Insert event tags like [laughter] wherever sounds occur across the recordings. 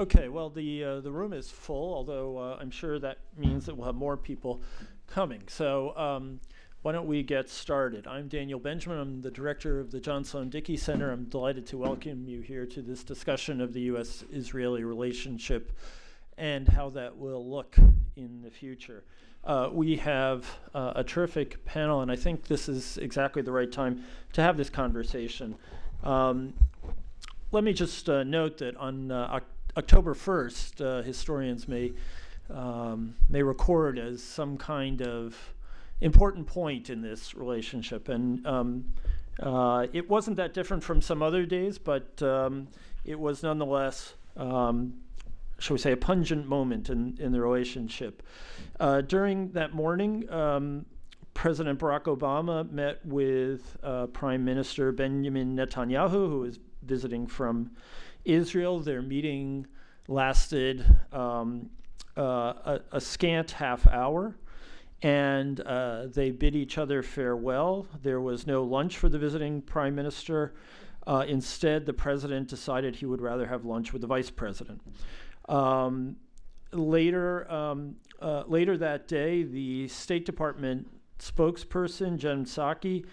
Okay, well, the, uh, the room is full, although uh, I'm sure that means that we'll have more people coming. So um, why don't we get started? I'm Daniel Benjamin. I'm the director of the John Sloan Dickey Center. I'm delighted to welcome you here to this discussion of the U.S.-Israeli relationship and how that will look in the future. Uh, we have uh, a terrific panel, and I think this is exactly the right time to have this conversation. Um, let me just uh, note that on uh, October 1st, uh, historians may, um, may record as some kind of important point in this relationship. And um, uh, it wasn't that different from some other days, but um, it was nonetheless, um, shall we say, a pungent moment in, in the relationship. Uh, during that morning, um, President Barack Obama met with uh, Prime Minister Benjamin Netanyahu, who was visiting from Israel. Their meeting lasted um, uh, a, a, scant half hour, and uh, they bid each other farewell. There was no lunch for the visiting prime minister. Uh, instead, the president decided he would rather have lunch with the vice president. Um, later, um, uh, later that day, the State Department spokesperson, Jen Psaki,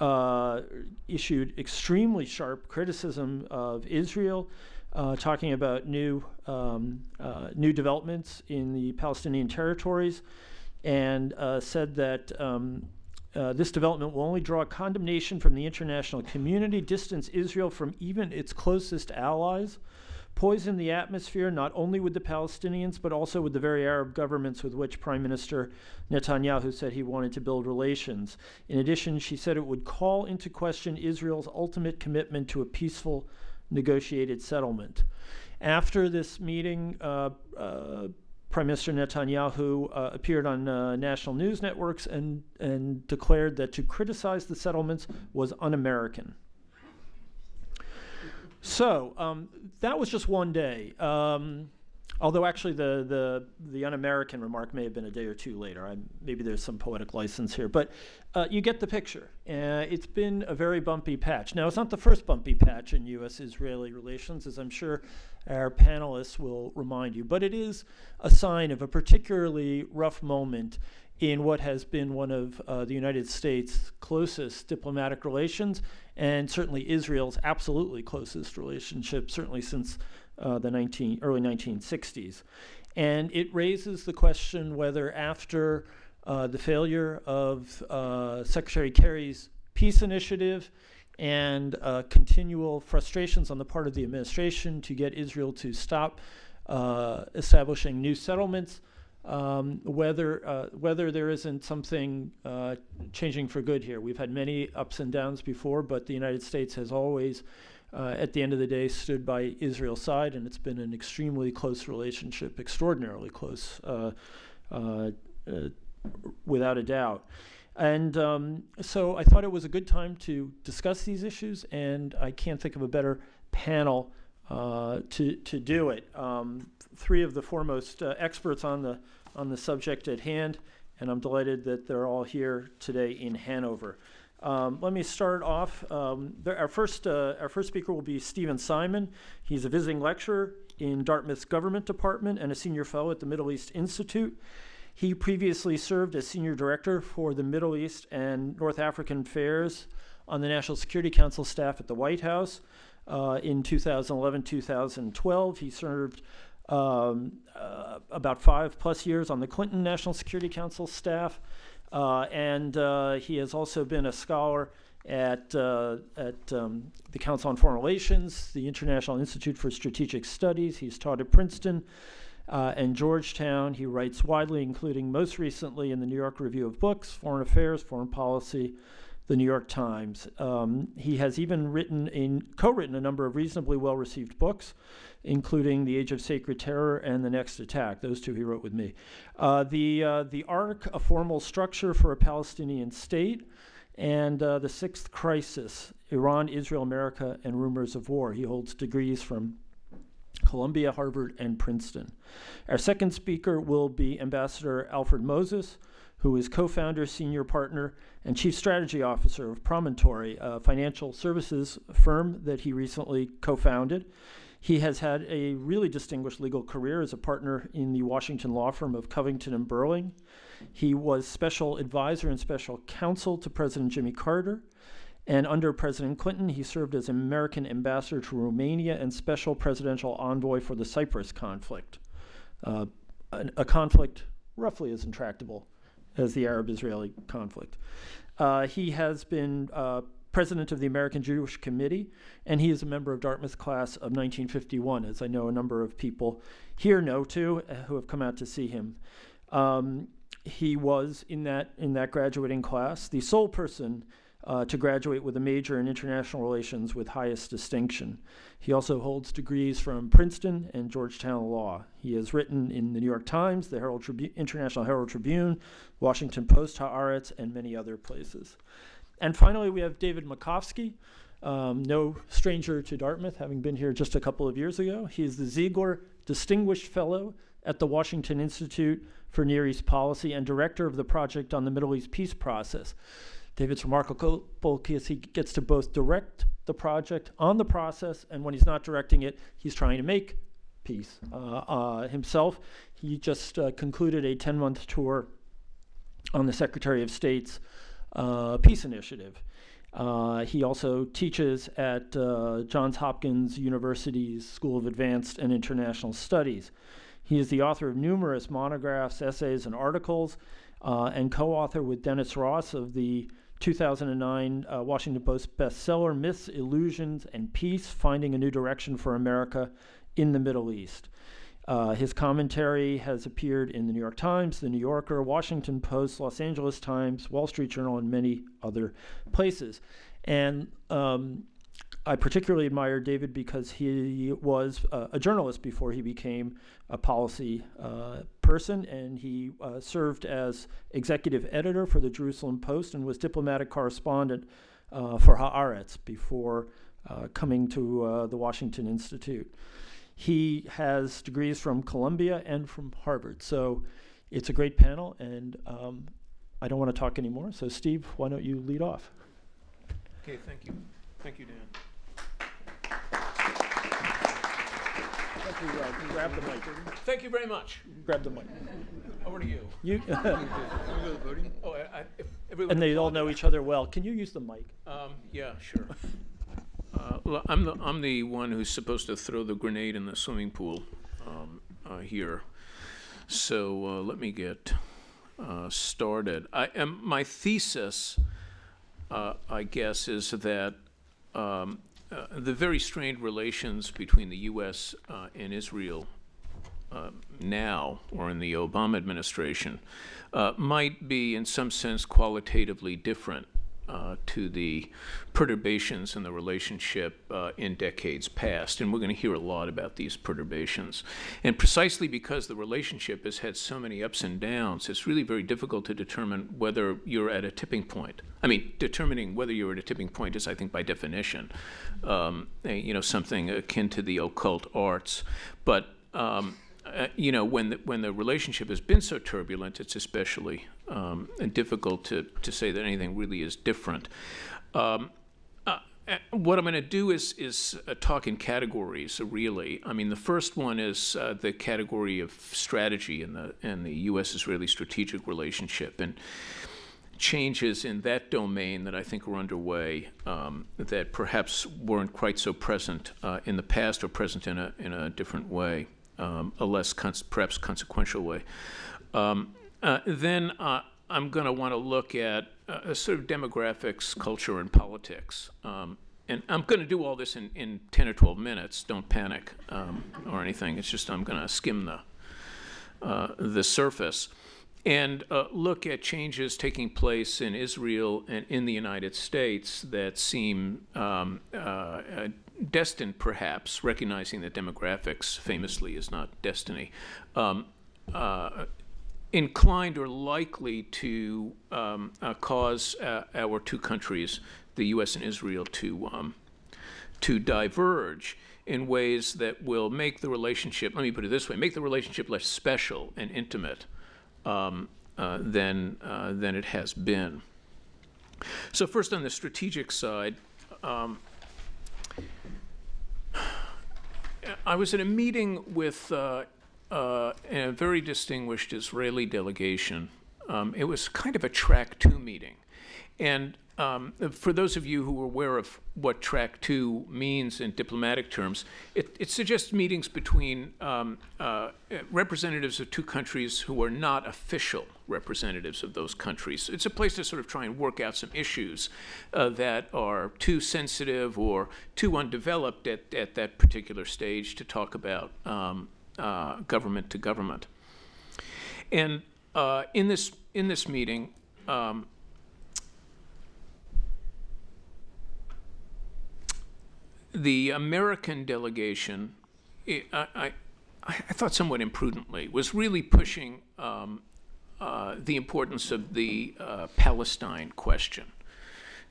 uh, issued extremely sharp criticism of Israel, uh, talking about new um, uh, new developments in the Palestinian territories, and uh, said that. Um, uh, this development will only draw condemnation from the international community, distance Israel from even its closest allies, poison the atmosphere not only with the Palestinians, but also with the very Arab governments with which Prime Minister Netanyahu said he wanted to build relations. In addition, she said it would call into question Israel's ultimate commitment to a peaceful, negotiated settlement. After this meeting, uh, uh, Prime Minister Netanyahu uh, appeared on uh, national news networks and, and declared that to criticize the settlements was un American. So um, that was just one day. Um, although actually the, the, the un-American remark may have been a day or two later. I, maybe there's some poetic license here. But uh, you get the picture. Uh, it's been a very bumpy patch. Now, it's not the first bumpy patch in U.S.-Israeli relations, as I'm sure our panelists will remind you. But it is a sign of a particularly rough moment in what has been one of uh, the United States' closest diplomatic relations, and certainly Israel's absolutely closest relationship, certainly since uh, the 19, early 1960s. And it raises the question whether after uh, the failure of uh, Secretary Kerry's peace initiative and uh, continual frustrations on the part of the administration to get Israel to stop uh, establishing new settlements, um, whether uh, whether there isn't something uh, changing for good here. We've had many ups and downs before, but the United States has always, uh, at the end of the day, stood by Israel's side, and it's been an extremely close relationship, extraordinarily close, uh, uh, uh, without a doubt. And um, so I thought it was a good time to discuss these issues, and I can't think of a better panel to to do it. Um, three of the foremost experts on the on the subject at hand, and I'm delighted that they're all here today in Hanover. Um, let me start off. Um, there, our, first, uh, our first speaker will be Steven Simon. He's a visiting lecturer in Dartmouth's Government Department and a senior fellow at the Middle East Institute. He previously served as senior director for the Middle East and North African Affairs on the National Security Council staff at the White House. Uh, in 2011 2012, he served um, uh, about five plus years on the Clinton National Security Council staff, uh, and uh, he has also been a scholar at, uh, at um, the Council on Foreign Relations, the International Institute for Strategic Studies. He's taught at Princeton uh, and Georgetown. He writes widely, including most recently in the New York Review of Books, Foreign Affairs, Foreign Policy, the New York Times. Um, he has even written in, co-written a number of reasonably well-received books, including The Age of Sacred Terror and The Next Attack. Those two he wrote with me. Uh, the, uh, the Arc, A Formal Structure for a Palestinian State, and uh, The Sixth Crisis, Iran, Israel, America, and Rumors of War. He holds degrees from Columbia, Harvard, and Princeton. Our second speaker will be Ambassador Alfred Moses, who is co-founder, senior partner, and chief strategy officer of Promontory, a financial services firm that he recently co-founded. He has had a really distinguished legal career as a partner in the Washington law firm of Covington and Burling. He was special advisor and special counsel to President Jimmy Carter. And under President Clinton, he served as American ambassador to Romania and special presidential envoy for the Cyprus conflict, uh, a, a conflict roughly as intractable as the Arab Israeli conflict. Uh, he has been uh, president of the American Jewish Committee, and he is a member of Dartmouth class of 1951, as I know a number of people here know too, uh, who have come out to see him. Um, he was in that in that graduating class the sole person uh, to graduate with a major in international relations with highest distinction. He also holds degrees from Princeton and Georgetown Law. He has written in the New York Times, the Herald Tribu- International Herald Tribune, Washington Post, Haaretz, and many other places. And finally, we have David Makovsky, um, no stranger to Dartmouth, having been here just a couple of years ago. He is the Ziegler Distinguished Fellow at the Washington Institute for Near East Policy and director of the project on the Middle East peace process. David's remarkable because he gets to both direct the project on the process, and when he's not directing it, he's trying to make peace uh, uh, himself. He just uh, concluded a 10 month tour on the Secretary of State's uh, peace initiative. Uh, he also teaches at uh, Johns Hopkins University's School of Advanced and International Studies. He is the author of numerous monographs, essays, and articles, and co author with Dennis Ross of the 2009 uh, Washington Post bestseller, Myths, Illusions, and Peace Finding a New Direction for America in the Middle East. Uh, his commentary has appeared in the New York Times, the New Yorker, Washington Post, Los Angeles Times, Wall Street Journal, and many other places. And um, I particularly admire David because he was uh, a journalist before he became a policy uh, person, and he uh, served as executive editor for the Jerusalem Post and was diplomatic correspondent uh, for Haaretz before uh, coming to uh, the Washington Institute. He has degrees from Columbia and from Harvard, so it's a great panel, and um, I don't want to talk anymore. So, Steve, why don't you lead off? Okay, thank you. Thank you, Dan. You, uh, grab the mic. Thank you very much. Grab the mic. Over to you. You, [laughs] Oh, I, I, everyone and they all know each other well. Can you use the mic? Um, yeah, sure. Uh, well, I'm the, I'm the one who's supposed to throw the grenade in the swimming pool, um, uh, here. So, uh, let me get, uh, started. I am, my thesis, uh, I guess, is that, um, uh, the very strained relations between the U.S. uh, and Israel uh, now, or in the Obama administration, uh, might be in some sense qualitatively different uh, to the perturbations in the relationship uh, in decades past. And we're going to hear a lot about these perturbations. And precisely because the relationship has had so many ups and downs, it's really very difficult to determine whether you're at a tipping point. I mean, determining whether you're at a tipping point is, I think, by definition, um, you know, something akin to the occult arts. But um, uh, you know, when the, when the relationship has been so turbulent, it's especially um, difficult to, to say that anything really is different. Um, uh, uh, what I'm going to do is is uh, talk in categories. Really, I mean, the first one is uh, the category of strategy in the in the U.S.-Israeli strategic relationship and changes in that domain that I think are underway um, that perhaps weren't quite so present uh, in the past or present in a in a different way um, a less perhaps consequential way. Um, uh, then uh, I'm going to want to look at uh, sort of demographics, culture, and politics. Um, and I'm going to do all this in, in 10 or 12 minutes. Don't panic um, or anything. It's just I'm going to skim the uh, the surface and uh, look at changes taking place in Israel and in the United States that seem um, uh, destined, perhaps, recognizing that demographics famously is not destiny, um, uh, inclined or likely to um, uh, cause uh, our two countries, the U.S. and Israel, to um, to diverge in ways that will make the relationship, let me put it this way, make the relationship less special and intimate um, uh, than, uh, than it has been. So, first on the strategic side, um, I was at a meeting with uh, uh, a very distinguished Israeli delegation. Um, it was kind of a track two meeting. And um, for those of you who are aware of what track two means in diplomatic terms, it, it suggests meetings between um, uh, representatives of two countries who are not official representatives of those countries. It's a place to sort of try and work out some issues uh, that are too sensitive or too undeveloped at, at that particular stage to talk about um, uh, government to government. And uh, in this in this meeting. The American delegation, I, I, I, thought somewhat imprudently, was really pushing um, uh, the importance of the uh, Palestine question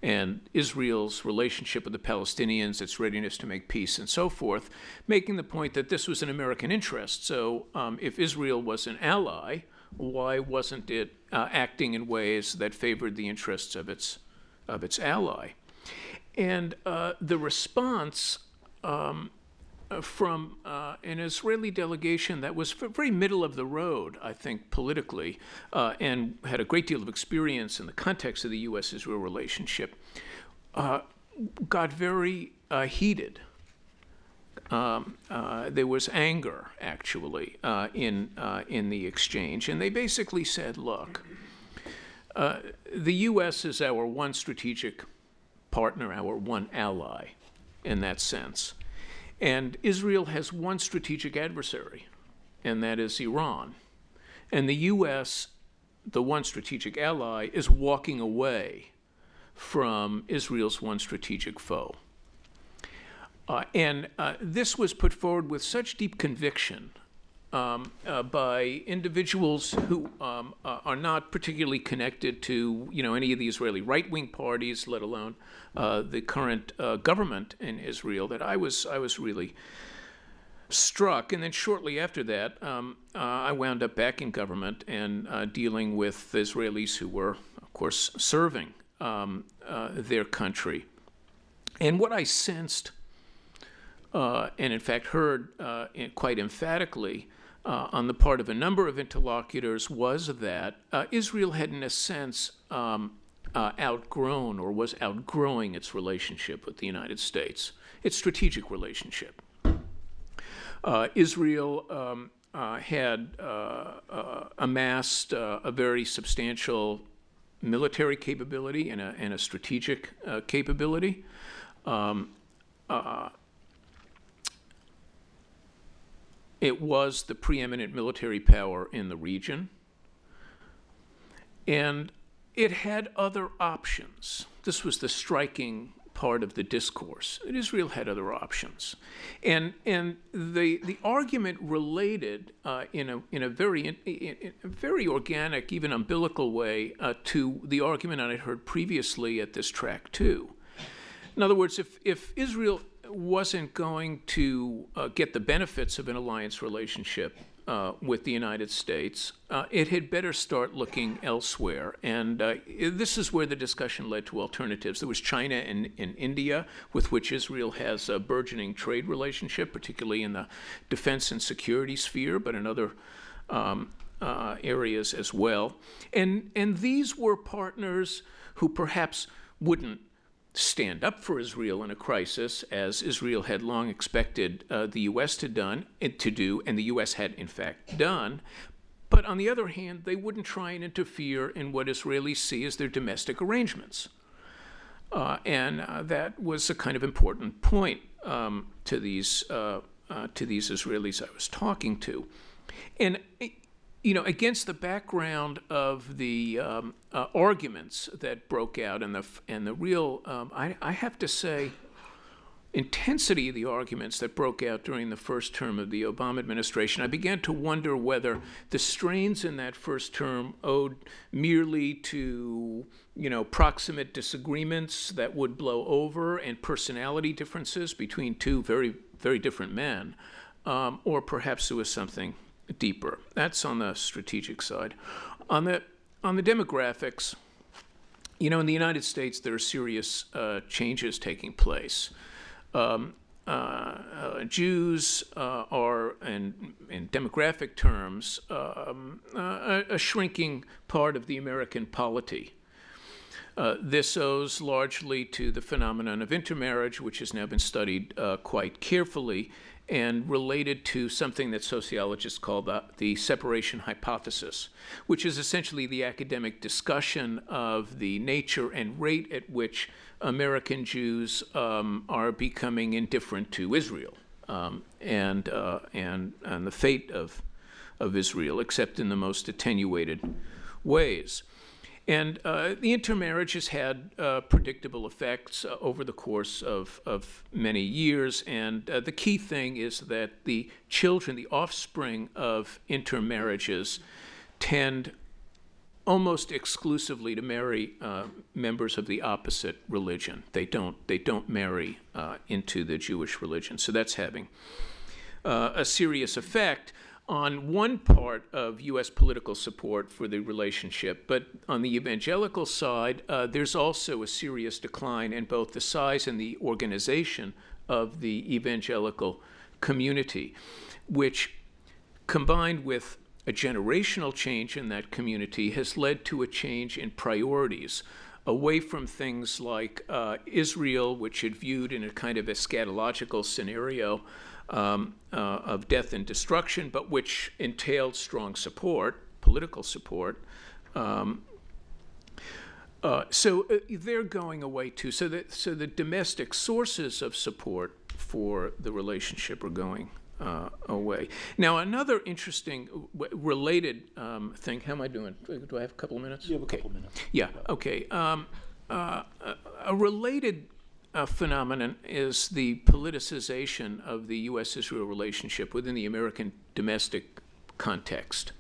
and Israel's relationship with the Palestinians, its readiness to make peace, and so forth, making the point that this was an American interest. So um, if Israel was an ally, why wasn't it uh, acting in ways that favored the interests of its, of its ally? And uh, the response um, uh, from uh, an Israeli delegation that was very middle of the road, I think, politically, uh, and had a great deal of experience in the context of the U.S. Israel relationship, uh, got very uh, heated. Um, there was anger, actually, in, in the exchange. And they basically said, look, the U.S. is our one strategic partner, our one ally in that sense. And Israel has one strategic adversary, and that is Iran. And the U.S., the one strategic ally, is walking away from Israel's one strategic foe. Uh, and uh, this was put forward with such deep conviction um, uh, by individuals who um, uh, are not particularly connected to, you know, any of the Israeli right-wing parties, let alone uh, the current uh, government in Israel. That I was, I was really struck. And then shortly after that, um, uh, I wound up back in government and uh, dealing with Israelis who were, of course, serving um, their country. And what I sensed. And in fact heard quite emphatically uh, on the part of a number of interlocutors was that uh, Israel had, in a sense, um, uh, outgrown or was outgrowing its relationship with the United States, its strategic relationship. Uh, Israel um, uh, had uh, amassed a very substantial military capability and a, and a strategic capability. Um, it was the preeminent military power in the region. And it had other options. This was the striking part of the discourse. Israel had other options. And, and the, the argument related uh, in, a, in, a very, in, in a very organic, even umbilical way uh, to the argument I had heard previously at this track, too. In other words, if, if Israel wasn't going to uh, get the benefits of an alliance relationship uh, with the United States, uh, it had better start looking elsewhere. And uh, this is where the discussion led to alternatives. There was China and, and, India, with which Israel has a burgeoning trade relationship, particularly in the defense and security sphere, but in other um, uh, areas as well. And, and these were partners who perhaps wouldn't stand up for Israel in a crisis, as Israel had long expected uh, the U.S. to done to do, and the U.S. had in fact done. But on the other hand, they wouldn't try and interfere in what Israelis see as their domestic arrangements. Uh, and uh, that was a kind of important point um, to these uh, uh, to these Israelis I was talking to. And you know, against the background of the um, uh, arguments that broke out and the and the real, um, I, I have to say, intensity of the arguments that broke out during the first term of the Obama administration, I began to wonder whether the strains in that first term owed merely to, you know, proximate disagreements that would blow over and personality differences between two very, very different men, um, or perhaps there was something deeper. That's on the strategic side. On the on the demographics, you know, in the United States, there are serious uh, changes taking place. Um, uh, Jews uh, are, in, in demographic terms, um, a, a, shrinking part of the American polity. Uh, this owes largely to the phenomenon of intermarriage, which has now been studied uh, quite carefully and related to something that sociologists call the, the separation hypothesis, which is essentially the academic discussion of the nature and rate at which American Jews um, are becoming indifferent to Israel um, and, uh, and, and the fate of, of Israel, except in the most attenuated ways. And uh, the intermarriage has had uh, predictable effects uh, over the course of, of many years. And uh, the key thing is that the children, the offspring of intermarriages, tend almost exclusively to marry uh, members of the opposite religion. They don't, they don't marry uh, into the Jewish religion. So that's having a serious effect on one part of U.S. political support for the relationship, but on the evangelical side, uh, there's also a serious decline in both the size and the organization of the evangelical community, which, combined with a generational change in that community, has led to a change in priorities away from things like uh, Israel, which it viewed in a kind of eschatological scenario, um, uh, of death and destruction, but which entailed strong support, political support. Um, uh, so uh, they're going away too. So that so the domestic sources of support for the relationship are going uh, away. Now another interesting related um, thing. How am I doing? Do I have a couple of minutes? You have a okay. couple minutes. Yeah. Okay. Um, uh, a related uh, phenomenon is the politicization of the U.S. Israel relationship within the American domestic context.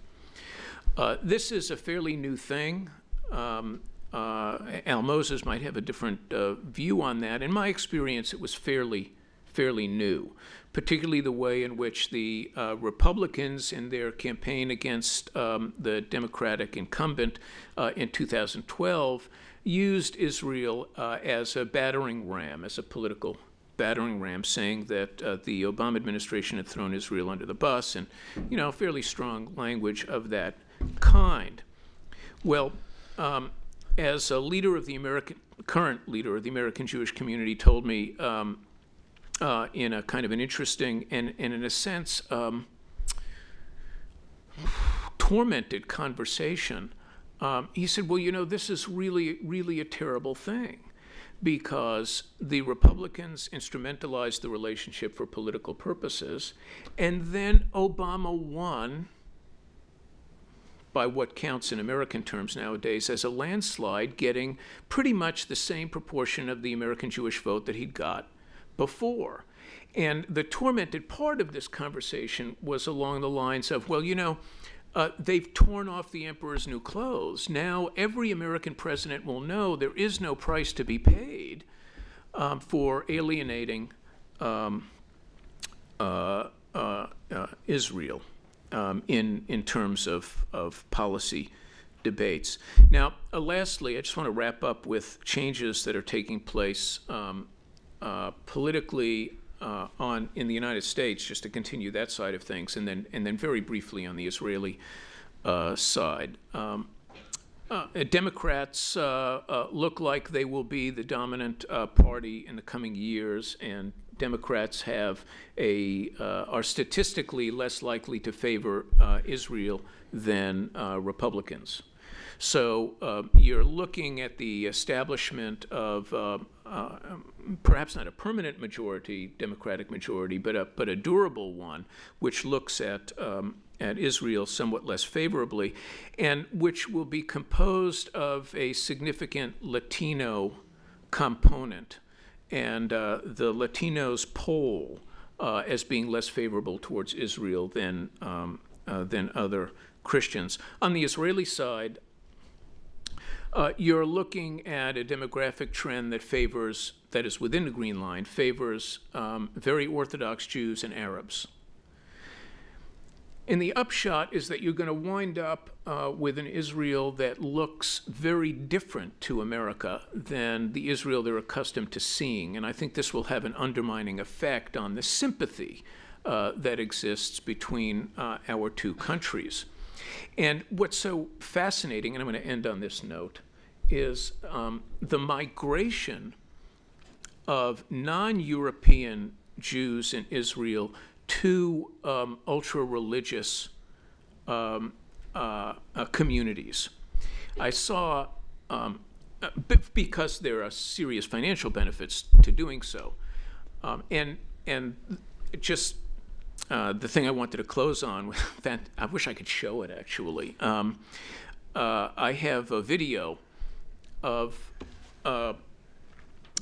Uh, this is a fairly new thing. Um, uh, Al Moses might have a different uh, view on that. In my experience, it was fairly, fairly new, particularly the way in which the uh, Republicans, in their campaign against um, the Democratic incumbent uh, in 2012, used Israel uh, as a battering ram, as a political battering ram, saying that uh, the Obama administration had thrown Israel under the bus, and you know, fairly strong language of that kind. Well, um, as a leader of the American, current leader of the American Jewish community, told me um, uh, in a kind of an interesting and, and in a sense, um, tormented conversation um, he said, well, you know, this is really, really a terrible thing because the Republicans instrumentalized the relationship for political purposes, and then Obama won by what counts in American terms nowadays as a landslide, getting pretty much the same proportion of the American Jewish vote that he'd got before. And the tormented part of this conversation was along the lines of, well, you know, uh, they've torn off the emperor's new clothes. Now every American president will know there is no price to be paid um, for alienating um, uh, uh, uh Israel um, in, in terms of, of policy debates. Now, uh, lastly, I just want to wrap up with changes that are taking place um, uh, politically uh, on in the United States, just to continue that side of things, and then and then very briefly on the Israeli uh, side. Um, uh, Democrats uh, uh, look like they will be the dominant uh, party in the coming years, and Democrats have a are statistically less likely to favor Israel than Republicans. So uh, you're looking at the establishment of uh, uh, perhaps not a permanent majority, Democratic majority, but a, but a durable one, which looks at, um, at Israel somewhat less favorably, and which will be composed of a significant Latino component. And uh, the Latinos poll uh, as being less favorable towards Israel than, um, uh, than other Christians. On the Israeli side, uh, you're looking at a demographic trend that favors, that is within the Green Line, favors um, very Orthodox Jews and Arabs. and the upshot is that you're going to wind up uh, with an Israel that looks very different to America than the Israel they're accustomed to seeing. And I think this will have an undermining effect on the sympathy uh, that exists between uh, our two countries. And what's so fascinating, and I'm going to end on this note, is um, the migration of non European Jews in Israel to um, ultra religious um, uh, uh, communities. I saw, um, uh, because there are serious financial benefits to doing so, um, and and just uh, the thing I wanted to close on, [laughs] that I wish I could show it actually. Um, uh, I have a video of uh,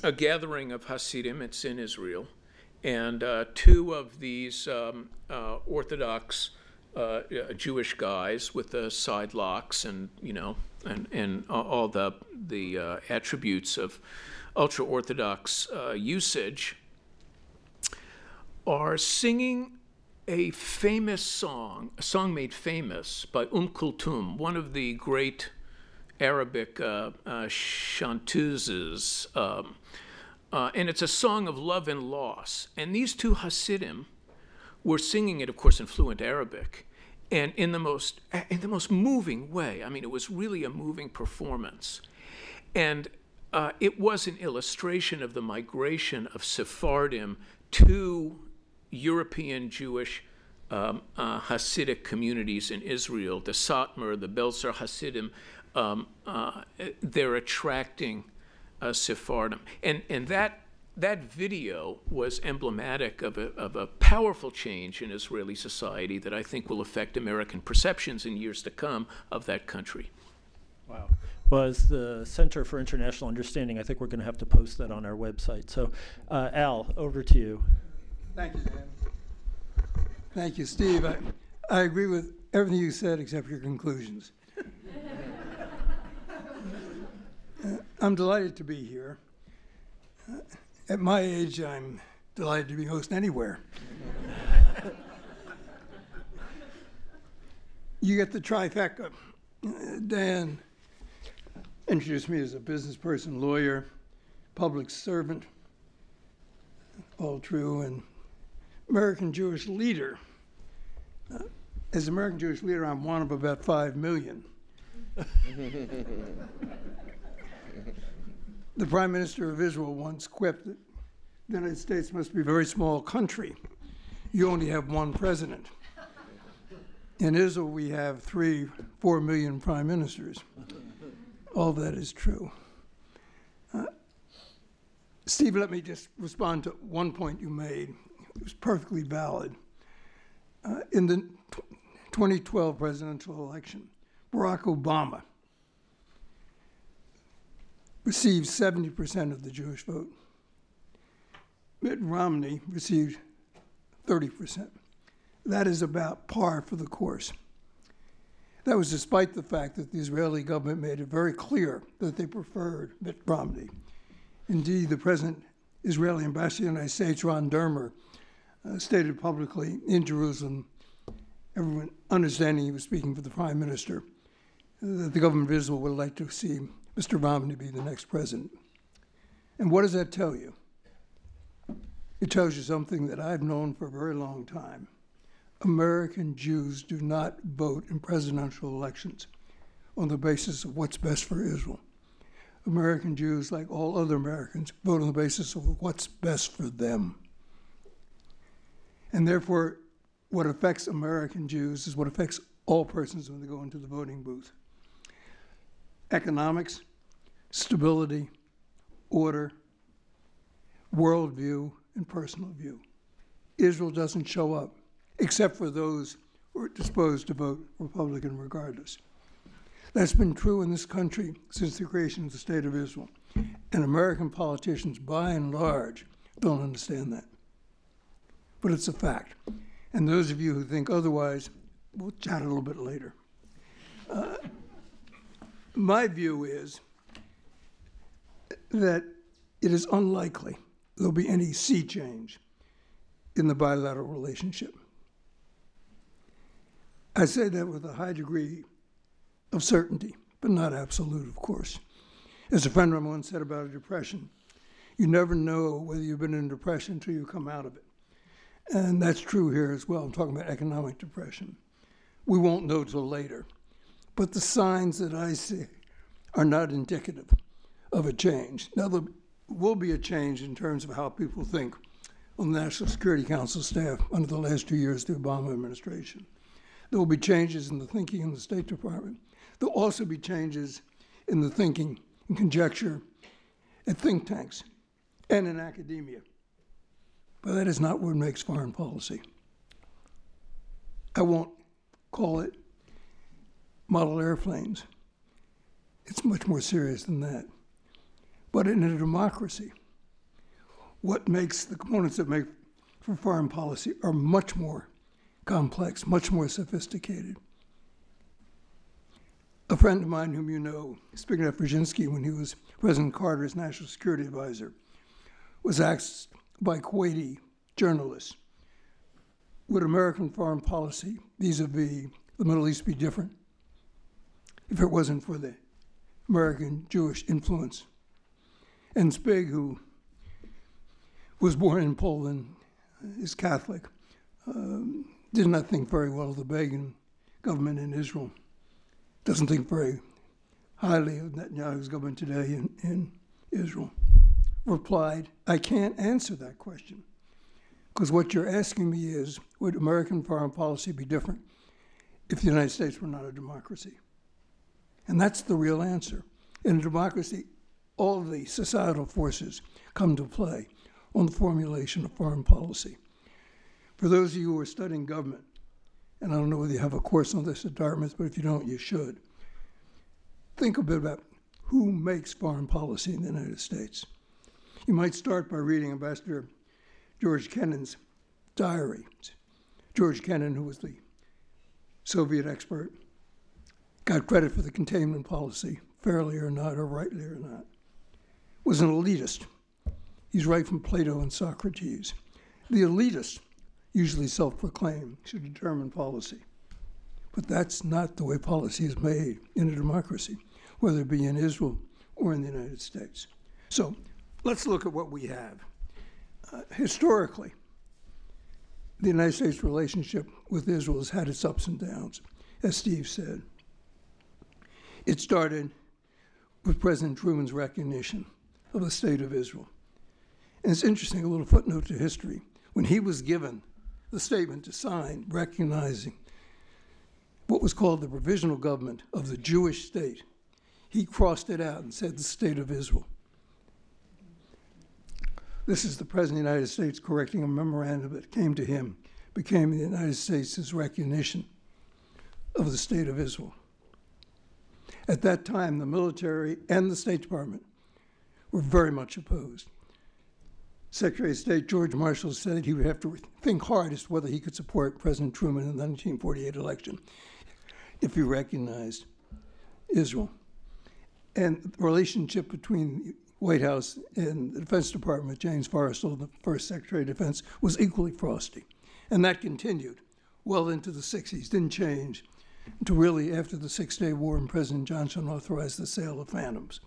a gathering of Hasidim. It's in Israel, and uh, two of these um, uh, Orthodox uh, Jewish guys with the side locks and you know and and all the the attributes of ultra Orthodox usage are singing a famous song, a song made famous by Umm Kulthum, one of the great Arabic uh, uh, chanteuses. Um, uh, and it's a song of love and loss. And these two Hasidim were singing it, of course, in fluent Arabic, and in the most in the most moving way. I mean, it was really a moving performance, and uh, it was an illustration of the migration of Sephardim to European Jewish um, uh, Hasidic communities in Israel, the Satmar, the Belzer Hasidim, um, uh, they're attracting uh, Sephardim. And, and that, that video was emblematic of a, of a powerful change in Israeli society that I think will affect American perceptions in years to come of that country. Wow. Well, as the Center for International Understanding, I think we're going to have to post that on our website. So, uh, Al, over to you. Thank you, Dan. Thank you, Steve. I, I agree with everything you said except your conclusions. uh, I'm delighted to be here. Uh, at my age, I'm delighted to be host anywhere. you get the trifecta. Uh, Dan introduced me as a business person, lawyer, public servant, all true, and American Jewish leader. Uh, as American Jewish leader, I'm one of about five million. [laughs] the Prime Minister of Israel once quipped that the United States must be a very small country. You only have one president. In Israel, we have three, four million prime ministers. All that is true. Uh, Steve, let me just respond to one point you made it was perfectly valid. Uh, in the 2012 presidential election, Barack Obama received 70% of the Jewish vote. Mitt Romney received 30%. That is about par for the course. That was despite the fact that the Israeli government made it very clear that they preferred Mitt Romney. Indeed, the present Israeli ambassador to the United States, Ron Dermer, uh, stated publicly in Jerusalem, everyone understanding he was speaking for the prime minister, that the government of Israel would like to see Mr. Romney be the next president. And what does that tell you? It tells you something that I've known for a very long time. American Jews do not vote in presidential elections on the basis of what's best for Israel. American Jews, like all other Americans, vote on the basis of what's best for them. And therefore, what affects American Jews is what affects all persons when they go into the voting booth economics, stability, order, worldview, and personal view. Israel doesn't show up, except for those who are disposed to vote Republican regardless. That's been true in this country since the creation of the State of Israel. And American politicians, by and large, don't understand that but it's a fact. And those of you who think otherwise, we'll chat a little bit later. Uh, my view is that it is unlikely there'll be any sea change in the bilateral relationship. I say that with a high degree of certainty, but not absolute, of course. As a friend of mine once said about a depression, you never know whether you've been in depression until you come out of it. And that's true here as well. I'm talking about economic depression. We won't know till later. But the signs that I see are not indicative of a change. Now, there will be a change in terms of how people think on the National Security Council staff under the last two years of the Obama administration. There will be changes in the thinking in the State Department. There will also be changes in the thinking and conjecture at think tanks and in academia. But that is not what makes foreign policy. I won't call it model airplanes. It's much more serious than that. But in a democracy, what makes the components that make for foreign policy are much more complex, much more sophisticated. A friend of mine, whom you know, Zbigniew Brzezinski, when he was President Carter's national security advisor, was asked by Kuwaiti journalists Would American foreign policy vis a vis the Middle East be different if it wasn't for the American Jewish influence? And Zbig, who was born in Poland, is Catholic, um, did not think very well of the Begin government in Israel. Doesn't think very highly of Netanyahu's government today in, in Israel. Replied, I can't answer that question. Because what you're asking me is would American foreign policy be different if the United States were not a democracy? And that's the real answer. In a democracy, all the societal forces come to play on the formulation of foreign policy. For those of you who are studying government, and I don't know whether you have a course on this at Dartmouth, but if you don't, you should. Think a bit about who makes foreign policy in the United States. You might start by reading Ambassador George Kennan's diary. George Kennan, who was the Soviet expert, got credit for the containment policy, fairly or not, or rightly or not, was an elitist. He's right from Plato and Socrates. The elitist usually self proclaim, should determine policy. But that's not the way policy is made in a democracy, whether it be in Israel or in the United States. So let's look at what we have. Uh, historically, the United States relationship with Israel has had its ups and downs, as Steve said. It started with President Truman's recognition of the state of Israel. And it's interesting, a little footnote to history. When he was given the statement to sign recognizing what was called the provisional government of the Jewish state. He crossed it out and said the state of Israel. This is the President of the United States correcting a memorandum that came to him, became the United States' recognition of the state of Israel. At that time, the military and the State Department were very much opposed. Secretary of State George Marshall said he would have to think hard as to whether he could support President Truman in the 1948 election if he recognized Israel. And the relationship between White House and the Defense Department, James Forrestal, the first Secretary of Defense, was equally frosty. And that continued well into the 60s, didn't change until really after the Six Day War and President Johnson authorized the sale of Phantoms.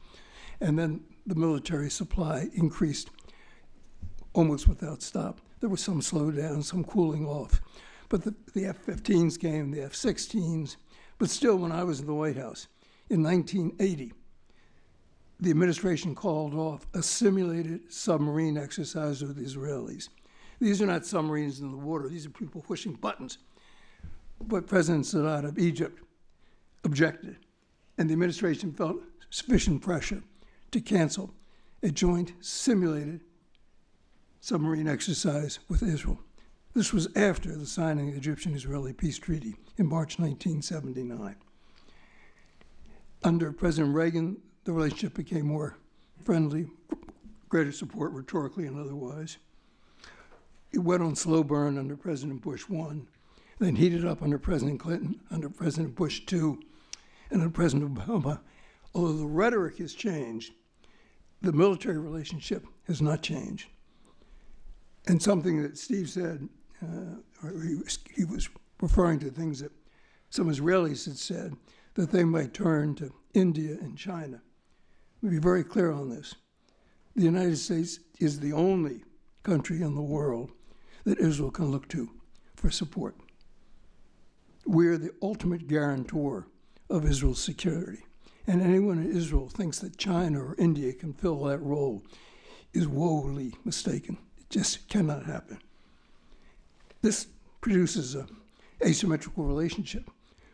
And then the military supply increased almost without stop. There was some slowdown, some cooling off. But the, the F 15s came, the F 16s. But still, when I was in the White House in 1980, the administration called off a simulated submarine exercise with the Israelis. These are not submarines in the water, these are people pushing buttons. But President Sadat of Egypt objected, and the administration felt sufficient pressure to cancel a joint simulated submarine exercise with Israel. This was after the signing of the Egyptian Israeli peace treaty in March 1979. Under President Reagan, the relationship became more friendly, greater support rhetorically and otherwise. It went on slow burn under President Bush 1, then heated up under President Clinton, under President Bush 2, and under President Obama. Although the rhetoric has changed, the military relationship has not changed. And something that Steve said, uh, he, was, he was referring to things that Some Israelis had said that they might turn to India and China. Let me be very clear on this. The United States is the only country in the world that Israel can look to for support. We're the ultimate guarantor of Israel's security. And anyone in Israel thinks that China or India can fill that role is woefully mistaken. It just cannot happen. This produces a asymmetrical relationship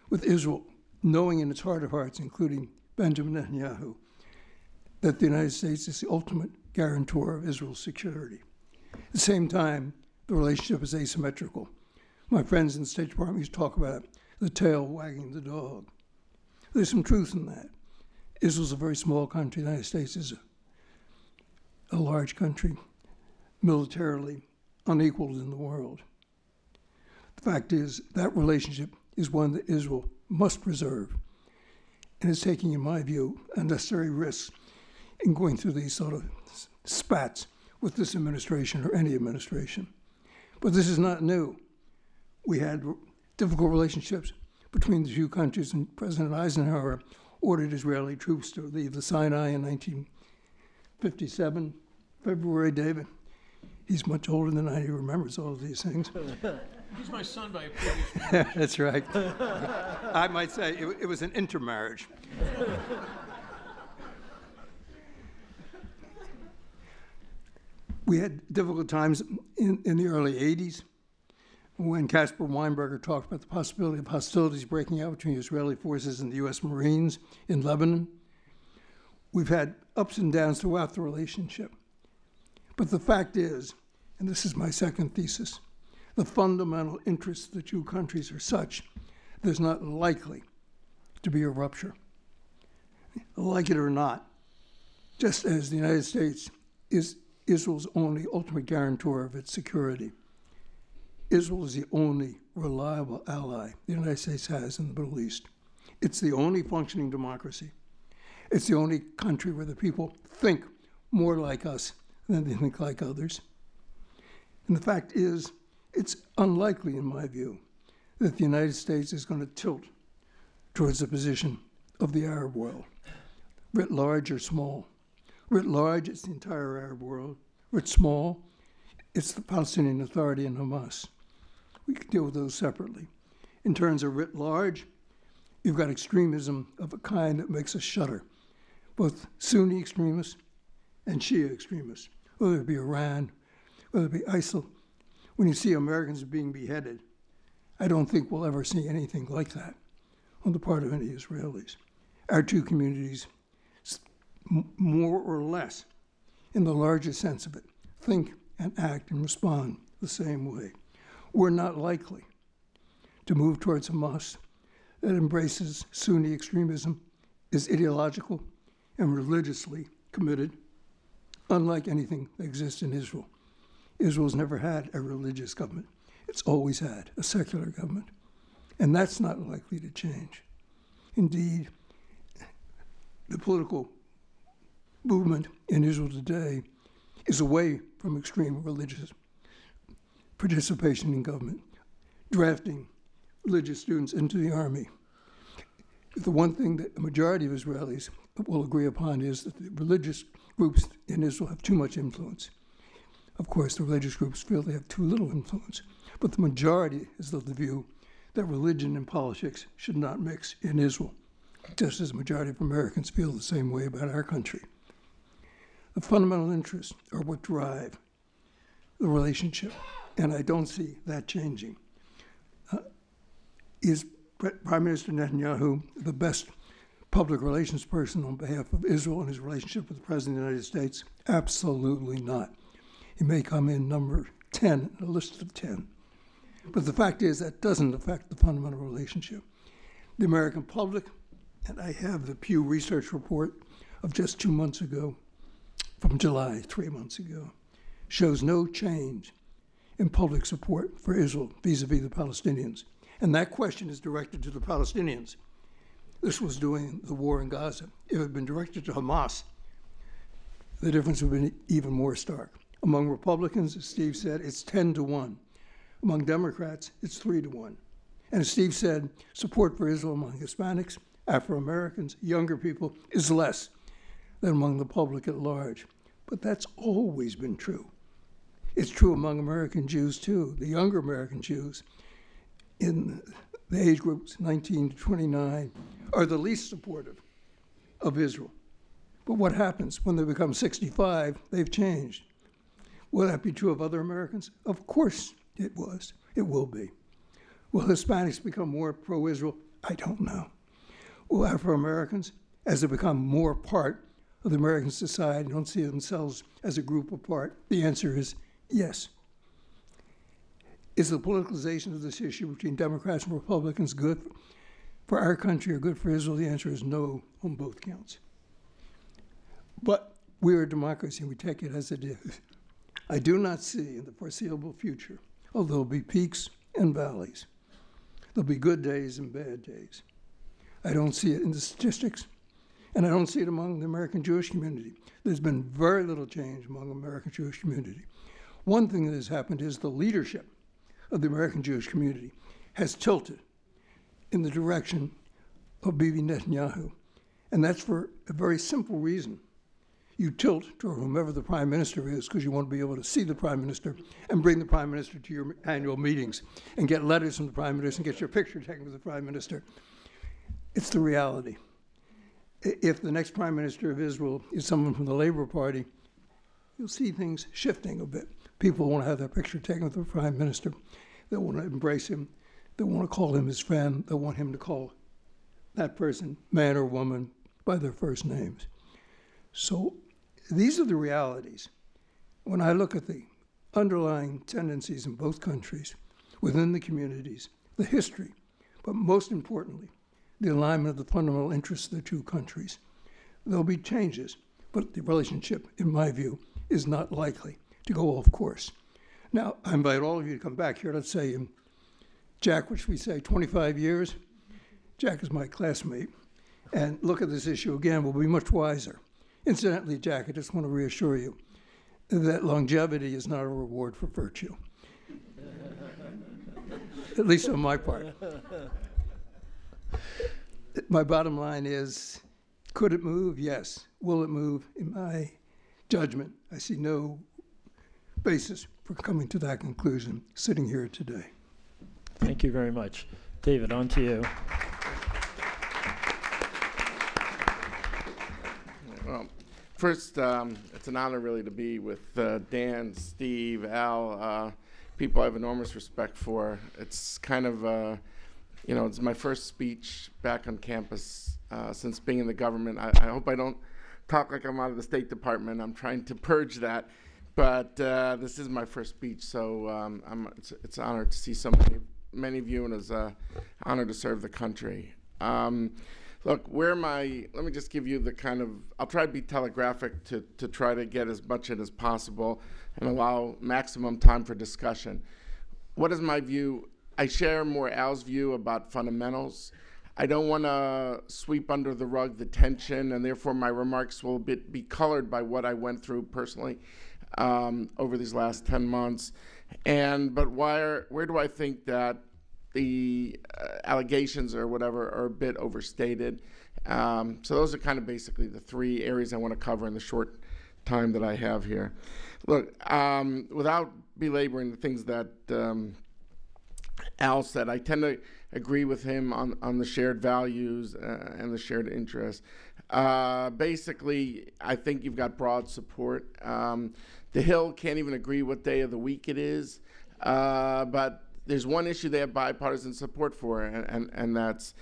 with Israel, knowing in its heart of hearts, including Benjamin Netanyahu, that the United States is the ultimate guarantor of Israel's security. At the same time, the relationship is asymmetrical. My friends in the State Department used to talk about the tail wagging the dog. There's some truth in that. Israel's a very small country. The United States is a, a large country, militarily unequaled in the world. The fact is, that relationship is one that Israel must preserve and is taking, in my view, unnecessary risks in going through these sort of spats with this administration or any administration. But this is not new. We had difficult relationships between the two countries, and President Eisenhower ordered Israeli troops to leave the Sinai in 1957, February, David. He's much older than I. He remembers all of these things. [laughs] He's my son by a previous [laughs] That's right. I might say it, it was an intermarriage. [laughs] we had difficult times in, in the early 80s when Caspar Weinberger talked about the possibility of hostilities breaking out between Israeli forces and the U.S. Marines in Lebanon. We've had ups and downs throughout the relationship. But the fact is, and this is my second thesis, the fundamental interests of the two countries are such there's not likely to be a rupture. Like it or not, just as the United States is Israel's only ultimate guarantor of its security. Israel is the only reliable ally the United States has in the Middle East. It's the only functioning democracy. It's the only country where the people think more like us than they think like others. And the fact is, it's unlikely, in my view, that the United States is going to tilt towards the position of the Arab world, writ large or small. Writ large, it's the entire Arab world. Writ small, it's the Palestinian Authority and Hamas. We can deal with those separately. In terms of writ large, you've got extremism of a kind that makes us shudder, both Sunni extremists and Shia extremists, whether it be Iran, whether it be ISIL. When you see Americans being beheaded, I don't think we'll ever see anything like that on the part of any Israelis. Our two communities more or less, in the larger sense of it, think and act and respond the same way. We're not likely to move towards a Hamas that embraces Sunni extremism, is ideological and religiously committed, unlike anything that exists in Israel. Israel's never had a religious government. It's always had a secular government. And that's not likely to change. Indeed, the political movement in Israel today is away from extreme religious participation in government, drafting religious students into the army. The one thing that the majority of Israelis will agree upon is that the religious groups in Israel have too much influence. Of course, the religious groups feel they have too little influence, but the majority is of the view that religion and politics should not mix in Israel, just as the majority of Americans feel the same way about our country. The fundamental interests are what drive the relationship, and I don't see that changing. Uh, is Prime Minister Netanyahu the best public relations person on behalf of Israel and his relationship with the President of the United States? Absolutely not. He may come in number 10, in a list of 10. But the fact is, that doesn't affect the fundamental relationship. The American public, and I have the Pew Research report of just two months ago, from July, three months ago, shows no change in public support for Israel vis a vis the Palestinians. And that question is directed to the Palestinians. This was during the war in Gaza. If it had been directed to Hamas, the difference would have been even more stark. Among Republicans, as Steve said, it's 10 to 1. Among Democrats, it's 3 to 1. And as Steve said, support for Israel among Hispanics, Afro Americans, younger people is less than among the public at large. But that's always been true. It's true among American Jews too. The younger American Jews in the age groups 19 to 29 are the least supportive of Israel. But what happens when they become 65? They've changed. Will that be true of other Americans? Of course it was. It will be. Will Hispanics become more pro Israel? I don't know. Will Afro Americans, as they become more part of the American society, don't see themselves as a group apart? The answer is yes. Is the politicization of this issue between Democrats and Republicans good for our country or good for Israel? The answer is no on both counts. But we are a democracy and we take it as it is. I do not see in the foreseeable future, although there'll be peaks and valleys, there'll be good days and bad days. I don't see it in the statistics, and I don't see it among the American Jewish community. There's been very little change among the American Jewish community. One thing that has happened is the leadership of the American Jewish community has tilted in the direction of Bibi Netanyahu. And that's for a very simple reason. You tilt to whomever the prime minister is because you want to be able to see the prime minister and bring the prime minister to your annual meetings and get letters from the prime minister and get your picture taken with the prime minister. It's the reality. If the next prime minister of Israel is someone from the Labor Party, you'll see things shifting a bit. People want to have their picture taken with the prime minister. They want to embrace him. They want to call him his friend. They want him to call that person, man or woman, by their first names. So these are the realities. When I look at the underlying tendencies in both countries, within the communities, the history, but most importantly, the alignment of the fundamental interests of the two countries, there'll be changes, but the relationship, in my view, is not likely to go off course. Now, I invite all of you to come back here, let's say in Jack, which we say 25 years. Jack is my classmate. And look at this issue again, we'll be much wiser. Incidentally, Jack, I just want to reassure you that longevity is not a reward for virtue, [laughs] at least on my part. My bottom line is could it move? Yes. Will it move? In my judgment, I see no basis for coming to that conclusion sitting here today. Thank you very much. David, on to you. Well, first, um, it's an honor really to be with uh, Dan, Steve, Al, uh, people I have enormous respect for. It's kind of, uh, you know, it's my first speech back on campus uh, since being in the government. I, I, hope I don't talk like I'm out of the State Department. I'm trying to purge that. But uh, this is my first speech, so um, it's, it's, an honor to see so many, many of you, and it's an honor to serve the country. Um, Look, where my, let me just give you the kind of, I'll try to be telegraphic to, to try to get as much in as possible and allow maximum time for discussion. What is my view? I share more Al's view about fundamentals. I don't want to sweep under the rug the tension, and therefore my remarks will be, be colored by what I went through personally um, over these last 10 months. And, but where, where do I think that the uh, allegations or whatever are a bit overstated. Um, so those are kind of basically the three areas I want to cover in the short time that I have here. Look, um, without belaboring the things that Al said, I tend to agree with him on, on the shared values uh, and the shared interests. Uh, basically, I think you've got broad support. Um, the Hill can't even agree what day of the week it is, uh, but there's one issue they have bipartisan support for, and, and, and that's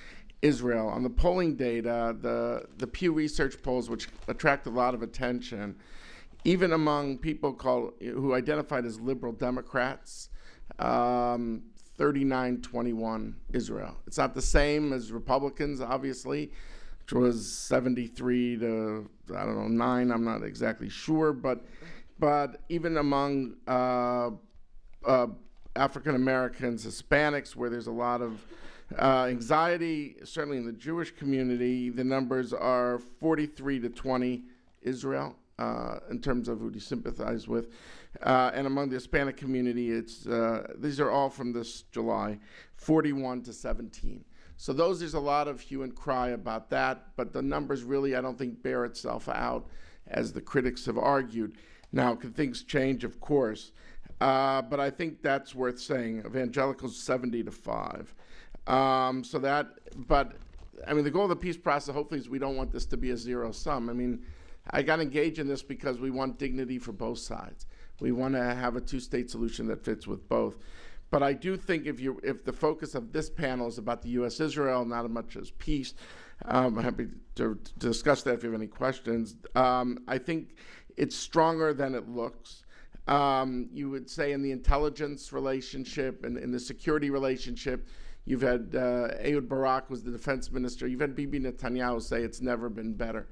Israel. On the polling data, the, the Pew Research polls, which attract a lot of attention, even among people called, who identified as liberal Democrats, um, 39 21 Israel. It's not the same as Republicans, obviously, which was 73 to, I don't know, 9. I'm not exactly sure. But, but even among uh, uh, African Americans, Hispanics, where there's a lot of uh, anxiety, certainly in the Jewish community, the numbers are 43 to 20 Israel. uh, in terms of who you sympathize with. Uh, and among the Hispanic community, it's uh, these are all from this July, 41 to 17. So those there's a lot of hue and cry about that, but the numbers really I don't think bear itself out as the critics have argued. Now, can things change? Of course. Uh, but I think that's worth saying. Evangelicals 70 to 5. Um, so that, but I mean, the goal of the peace process hopefully is we don't want this to be a zero sum. I mean, I got engaged in this because we want dignity for both sides. We want to have a two-state solution that fits with both. But I do think if you if the focus of this panel is about the U.S.-Israel, not as much as peace, um, I'm happy to, to, discuss that if you have any questions. Um, I think it's stronger than it looks. Um, you would say in the intelligence relationship and in the security relationship, you've had uh, Ehud Barak was the defense minister. You've had Bibi Netanyahu say it's never been better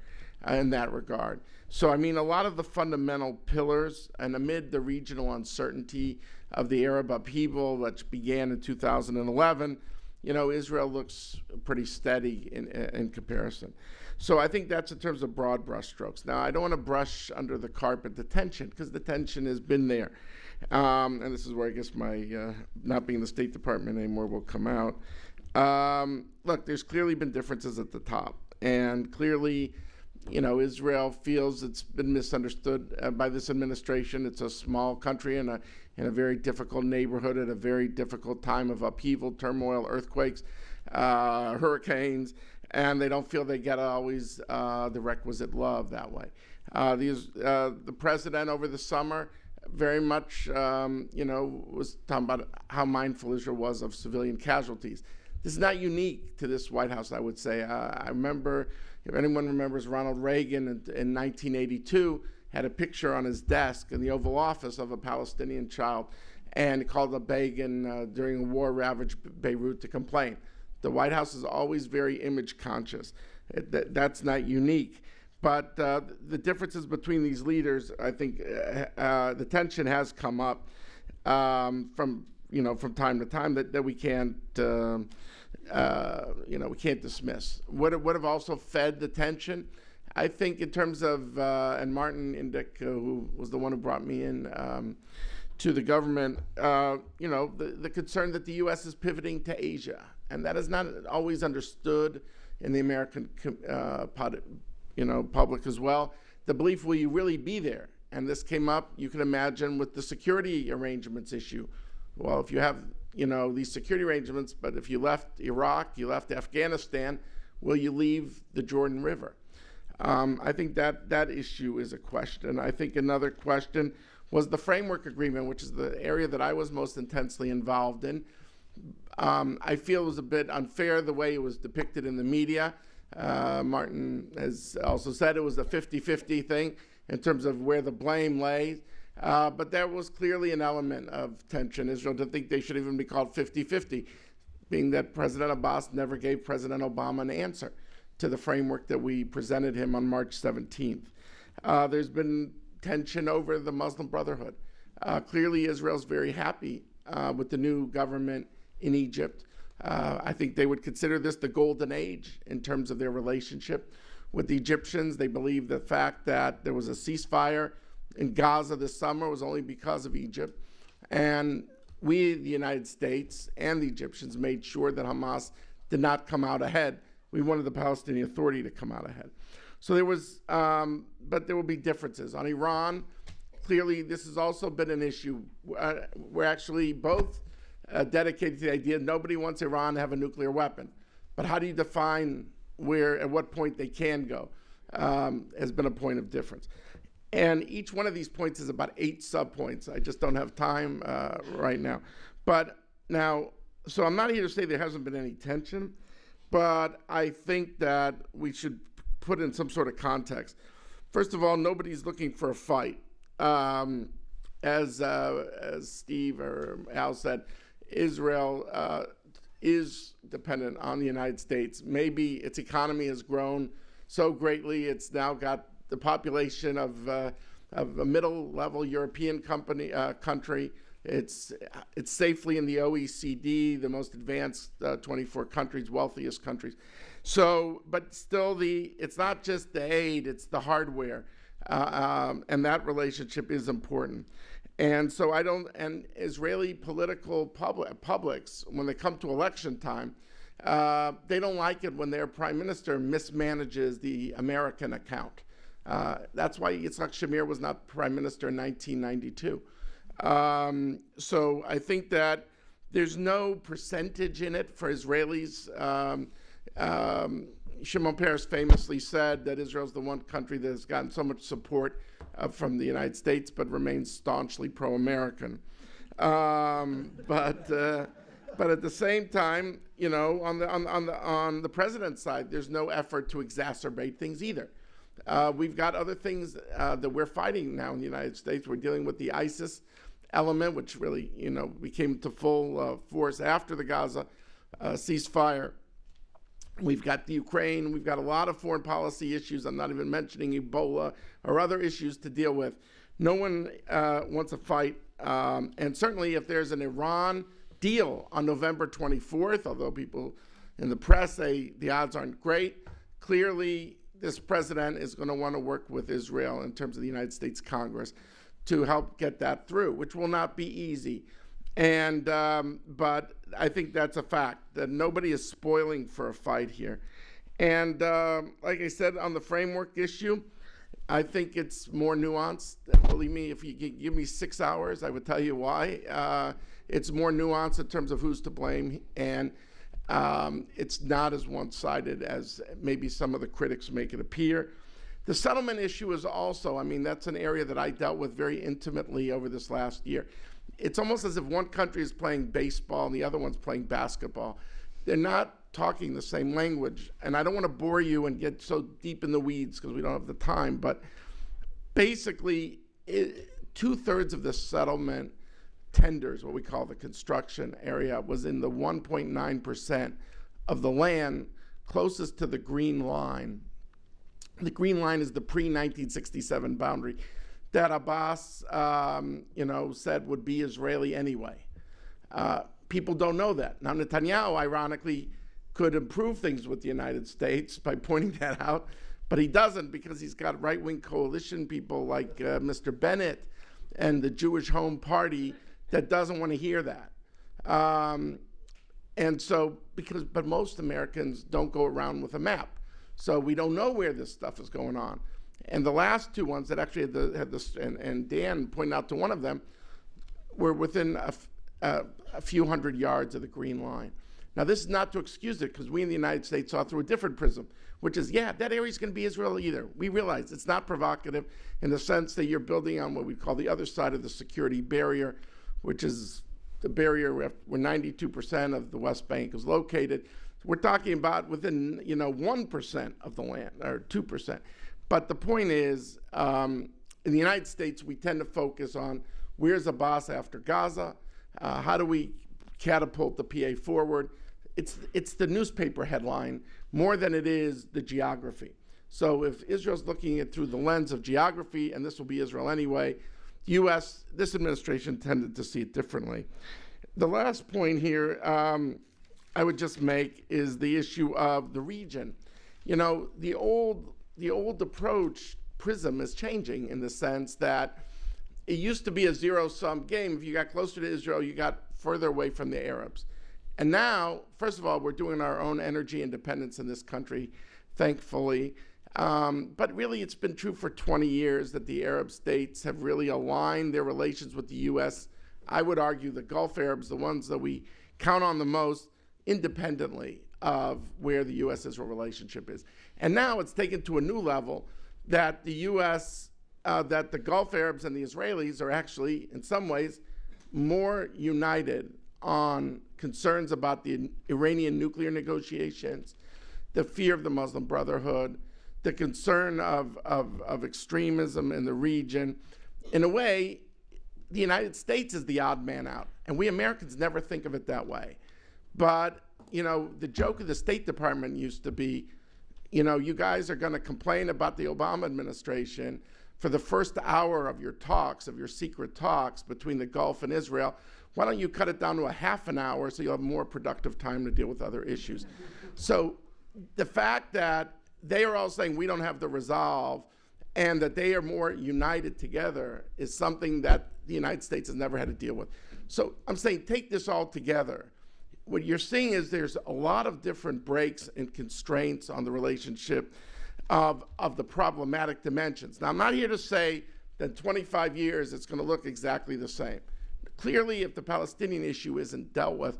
in that regard. So, I mean, a lot of the fundamental pillars, and amid the regional uncertainty of the Arab upheaval, which began in 2011, you know, Israel looks pretty steady in, in comparison. So I think that's in terms of broad brushstrokes. Now, I don't want to brush under the carpet the tension because the tension has been there. Um, and this is where I guess my uh, not being the State Department anymore will come out. Um, look, there's clearly been differences at the top. And clearly, you know, Israel feels it's been misunderstood uh, by this administration. It's a small country in a, in a very difficult neighborhood at a very difficult time of upheaval, turmoil, earthquakes, uh, hurricanes and they don't feel they get always uh, the requisite love that way. Uh, these, uh, the president over the summer very much, um, you know, was talking about how mindful Israel was of civilian casualties. This is not unique to this White House, I would say. Uh, I remember, if anyone remembers, Ronald Reagan in, in 1982 had a picture on his desk in the Oval Office of a Palestinian child and called a Begin uh, during a war ravaged Beirut to complain. The White House is always very image conscious. It, that, that's not unique. But uh, the differences between these leaders, I think uh, uh, the tension has come up um, from you know from time to time that, that we can't um, uh, you know we can't dismiss. What what have also fed the tension? I think in terms of uh, and Martin Indyk, uh, who was the one who brought me in. Um, to the government, you know, the, the concern that the U.S. is pivoting to Asia and that is not always understood in the American, uh, you know, public as well. The belief, will you really be there? And this came up, you can imagine, with the security arrangements issue. Well, if you have, you know, these security arrangements, but if you left Iraq, you left Afghanistan, will you leave the Jordan River? Um, I think that that issue is a question. I think another question was the framework agreement, which is the area that I was most intensely involved in. Um, I feel it was a bit unfair the way it was depicted in the media. Uh, Martin has also said it was a 50 50 thing in terms of where the blame lay. Uh, but there was clearly an element of tension. Israel didn't think they should even be called 50 50, being that President Abbas never gave President Obama an answer to the framework that we presented him on March 17th. Uh, there's been tension over the Muslim Brotherhood. Uh, clearly, Israel's very happy uh, with the new government in Egypt. Uh, I think they would consider this the golden age in terms of their relationship with the Egyptians. They believe the fact that there was a ceasefire in Gaza this summer was only because of Egypt. And we, the United States and the Egyptians, made sure that Hamas did not come out ahead. We wanted the Palestinian Authority to come out ahead. So there was, um, but there will be differences. On Iran, clearly this has also been an issue. Uh, we're actually both uh, dedicated to the idea nobody wants Iran to have a nuclear weapon. But how do you define where, at what point they can go, um, has been a point of difference. And each one of these points is about eight subpoints. I just don't have time uh, right now. But now, so I'm not here to say there hasn't been any tension, but I think that we should put in some sort of context. First of all, nobody's looking for a fight. Um, as, uh, as Steve or Al said, Israel uh, is dependent on the United States. Maybe its economy has grown so greatly, it's now got the population of, uh, of a middle level European company, uh, country. It's, it's safely in the OECD, the most advanced uh, 24 countries, wealthiest countries. So, but still, the it's not just the aid; it's the hardware. uh, um, and that relationship is important. And so I don't, and Israeli political public, publics, when they come to election time, uh, they don't like it when their prime minister mismanages the American account. Uh, that's why Yitzhak Shamir was not prime minister in 1992. Um, so I think that there's no percentage in it for Israelis. Um, um, Shimon Peres famously said that Israel is the one country that has gotten so much support uh, from the United States, but remains staunchly pro-American. Um, but uh, but at the same time, you know, on the on, on the on the president's side, there's no effort to exacerbate things either. Uh, we've got other things uh, that we're fighting now in the United States. We're dealing with the ISIS element, which really, you know, became to full uh, force after the Gaza uh, ceasefire. We've got the Ukraine. We've got a lot of foreign policy issues. I'm not even mentioning Ebola or other issues to deal with. No one uh, wants a fight. Um, and certainly, if there's an Iran deal on November 24th, although people in the press say the odds aren't great, clearly this president is going to want to work with Israel in terms of the United States Congress to help get that through, which will not be easy. And um, but I think that's a fact that nobody is spoiling for a fight here. And uh, like I said on the framework issue, I think it's more nuanced. Believe me, if you give me six hours, I would tell you why. Uh, it's more nuanced in terms of who's to blame, and um, it's not as one-sided as maybe some of the critics make it appear. The settlement issue is also, I mean, that's an area that I dealt with very intimately over this last year it's almost as if one country is playing baseball and the other one's playing basketball. They're not talking the same language. And I don't want to bore you and get so deep in the weeds because we don't have the time, but basically, two thirds of the settlement tenders, what we call the construction area, was in the 1.9% of the land closest to the green line. The green line is the pre 1967 boundary that Abbas, um, you know, said would be Israeli anyway. Uh, people don't know that. Now, Netanyahu, ironically, could improve things with the United States by [laughs] pointing that out, but he doesn't because he's got right wing coalition people like uh, Mr. Bennett and the Jewish Home Party that doesn't want to hear that. Um, and so, because, but most Americans don't go around with a map. So we don't know where this stuff is going on. And the last two ones that actually had the, had this, and, and Dan pointed out to one of them, were within a, a, a few hundred yards of the green line. Now, this is not to excuse it because we in the United States saw through a different prism, which is, yeah, that area is going to be Israel either. We realize it's not provocative in the sense that you're building on what we call the other side of the security barrier, which is the barrier where 92% of the West Bank is located. We're talking about within, you know, 1% of the land, or 2%. But the point is, um, in the United States, we tend to focus on where's Abbas after Gaza? Uh, how do we catapult the PA forward? It's, it's the newspaper headline more than it is the geography. So if Israel's looking at through the lens of geography, and this will be Israel anyway, U.S. this administration tended to see it differently. The last point here um, I would just make is the issue of the region. You know, the old the old approach prism is changing in the sense that it used to be a zero sum game. If you got closer to Israel, you got further away from the Arabs. And now, first of all, we're doing our own energy independence in this country, thankfully. Um, but really, it's been true for 20 years that the Arab states have really aligned their relations with the U.S. I would argue the Gulf Arabs, the ones that we count on the most, independently of where the U.S. Israel relationship is. And now it's taken to a new level that the U.S., uh, that the Gulf Arabs and the Israelis are actually, in some ways, more united on concerns about the Iranian nuclear negotiations, the fear of the Muslim Brotherhood, the concern of, of, of extremism in the region. In a way, the United States is the odd man out. And we Americans never think of it that way. But, you know, the joke of the State Department used to be you know, you guys are going to complain about the Obama administration for the first hour of your talks, of your secret talks between the Gulf and Israel. Why don't you cut it down to a half an hour so you'll have more productive time to deal with other issues? so the fact that they are all saying we don't have the resolve and that they are more united together is something that the United States has never had to deal with. So I'm saying take this all together. What you're seeing is there's a lot of different brakes and constraints on the relationship of, of the problematic dimensions. Now, I'm not here to say that 25 years it's going to look exactly the same. Clearly, if the Palestinian issue isn't dealt with,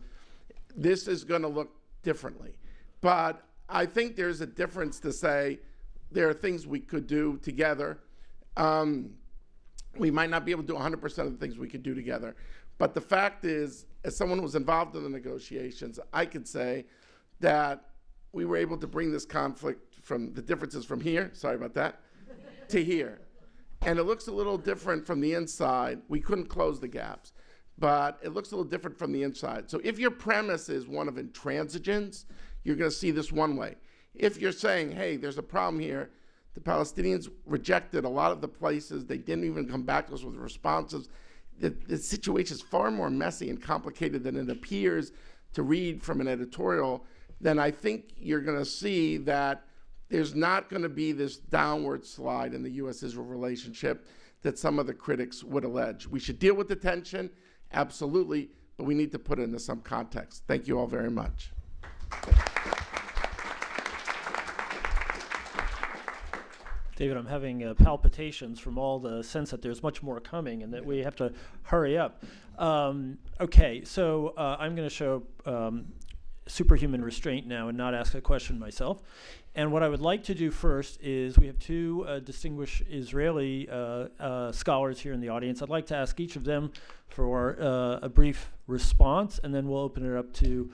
this is going to look differently. But I think there's a difference to say there are things we could do together. Um, we might not be able to do 100% of the things we could do together. But the fact is, as someone who was involved in the negotiations, I could say that we were able to bring this conflict from the differences from here, sorry about that, to here. And it looks a little different from the inside. We couldn't close the gaps, but it looks a little different from the inside. So if your premise is one of intransigence, you're going to see this one way. If you're saying, hey, there's a problem here, the Palestinians rejected a lot of the places, they didn't even come back to us with responses. The, the situation is far more messy and complicated than it appears to read from an editorial. Then I think you're going to see that there's not going to be this downward slide in the U.S. Israel relationship that some of the critics would allege. We should deal with the tension, absolutely, but we need to put it into some context. Thank you all very much. David, I'm having uh, palpitations from all the sense that there's much more coming and that we have to hurry up. Um, okay, so uh, I'm going to show um, superhuman restraint now and not ask a question myself. And what I would like to do first is we have two uh, distinguished Israeli uh, uh, scholars here in the audience. I'd like to ask each of them for uh, a brief response, and then we'll open it up to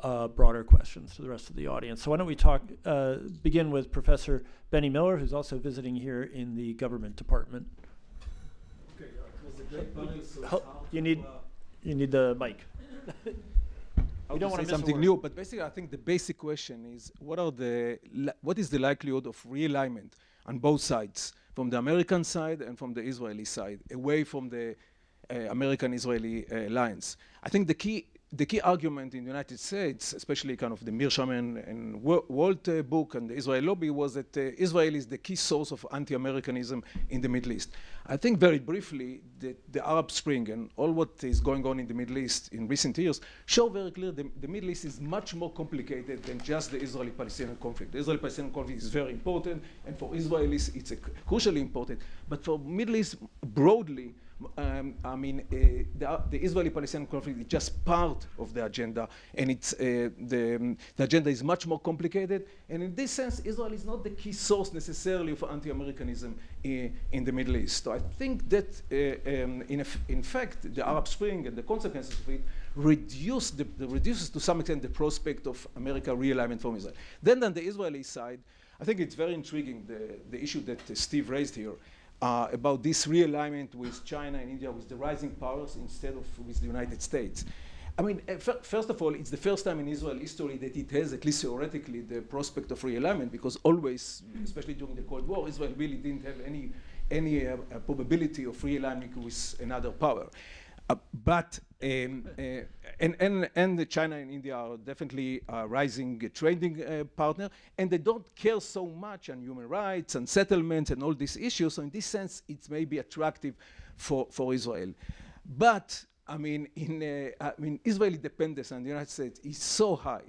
uh, broader questions to the rest of the audience. So why don't we talk, uh, begin with Professor Benny Miller, who's also visiting here in the government department. Okay, uh, was a great panel, so you need, you need the mic. [laughs] I don't wanna say something new, but basically, I think the basic question is what are the what is the likelihood of realignment on both sides, from the American side and from the Israeli side, away from the uh, American-Israeli uh, alliance? I think the key the key argument in the United States, especially kind of the Mearsheimer and Wa- Walt uh, book and the Israel lobby, was that uh, Israel is the key source of anti-Americanism in the Middle East. I think very briefly that the Arab Spring and all what is going on in the Middle East in recent years show very clear the, the Middle East is much more complicated than just the Israeli-Palestinian conflict. The Israeli-Palestinian conflict is very important, and for Israelis it's a crucially important. But for Middle East broadly, um, I mean, uh, the, the Israeli-Palestinian conflict is just part of the agenda, and it's uh, the, um, the agenda is much more complicated. And in this sense, Israel is not the key source necessarily for anti-Americanism in, in the Middle East. So I think that, uh, um, in, in fact, the Arab Spring and the consequences of it reduce the, reduces to some extent the prospect of America realignment from Israel. Then on the Israeli side, I think it's very intriguing the, the issue that uh, Steve raised here uh, about this realignment with China and India, with the rising powers instead of with the United States. I mean, uh, first of all, it's the first time in Israel history that it has, at least theoretically, the prospect of realignment, because always, especially during the Cold War, Israel really didn't have any, any uh, uh, probability of realignment with another power. Uh, but um, uh, and, and, and China and India are definitely a rising uh, trading uh, partner, and they don't care so much on human rights and settlements and all these issues. So in this sense, it may be attractive for, for Israel. But I mean, in uh, I mean, Israeli dependence on the United States is so high,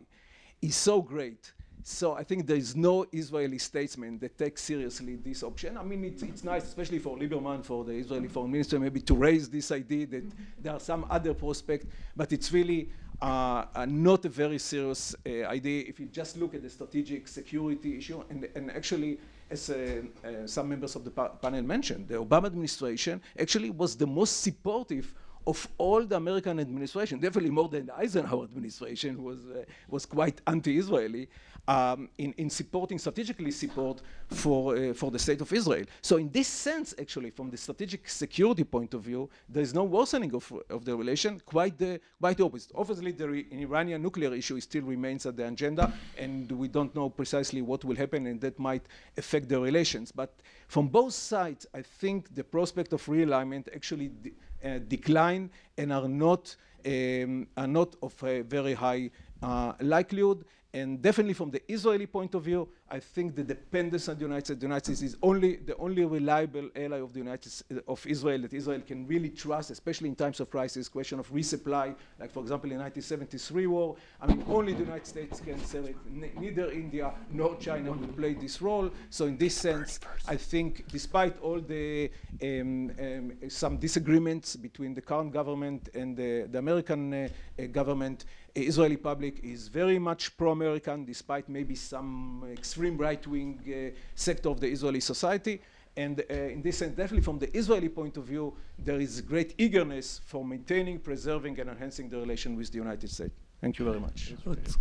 is so great. So I think there is no Israeli statesman that takes seriously this option. I mean, it's, it's nice, especially for Lieberman, for the Israeli foreign minister, maybe to raise this idea that there are some other prospects, but it's really uh, uh, not a very serious uh, idea if you just look at the strategic security issue. And, and actually, as uh, uh, some members of the pa- panel mentioned, the Obama administration actually was the most supportive of all the American administration, definitely more than the Eisenhower administration was, uh, was quite anti-Israeli, um, in, in supporting, strategically support for, uh, for the state of Israel. So in this sense, actually, from the strategic security point of view, there is no worsening of, of the relation, quite the, quite the opposite. Obviously, the Iranian nuclear issue still remains at the agenda, and we don't know precisely what will happen, and that might affect the relations. But from both sides, I think the prospect of realignment actually de- uh, decline and are not, um, are not of a very high uh, likelihood. And definitely from the Israeli point of view, I think the dependence on the United States, the United States is only the only reliable ally of the United of Israel that Israel can really trust, especially in times of crisis, question of resupply, like for example in 1973 war. I mean, only the United States can sell it. neither India nor China will play this role. So in this sense, I think despite all the um, um, some disagreements between the current government and the, the American uh, uh, government, Israeli public is very much pro-American, despite maybe some extreme right-wing uh, sector of the Israeli society. And uh, in this sense, definitely from the Israeli point of view, there is great eagerness for maintaining, preserving, and enhancing the relation with the United States. Thank you very much. Let's,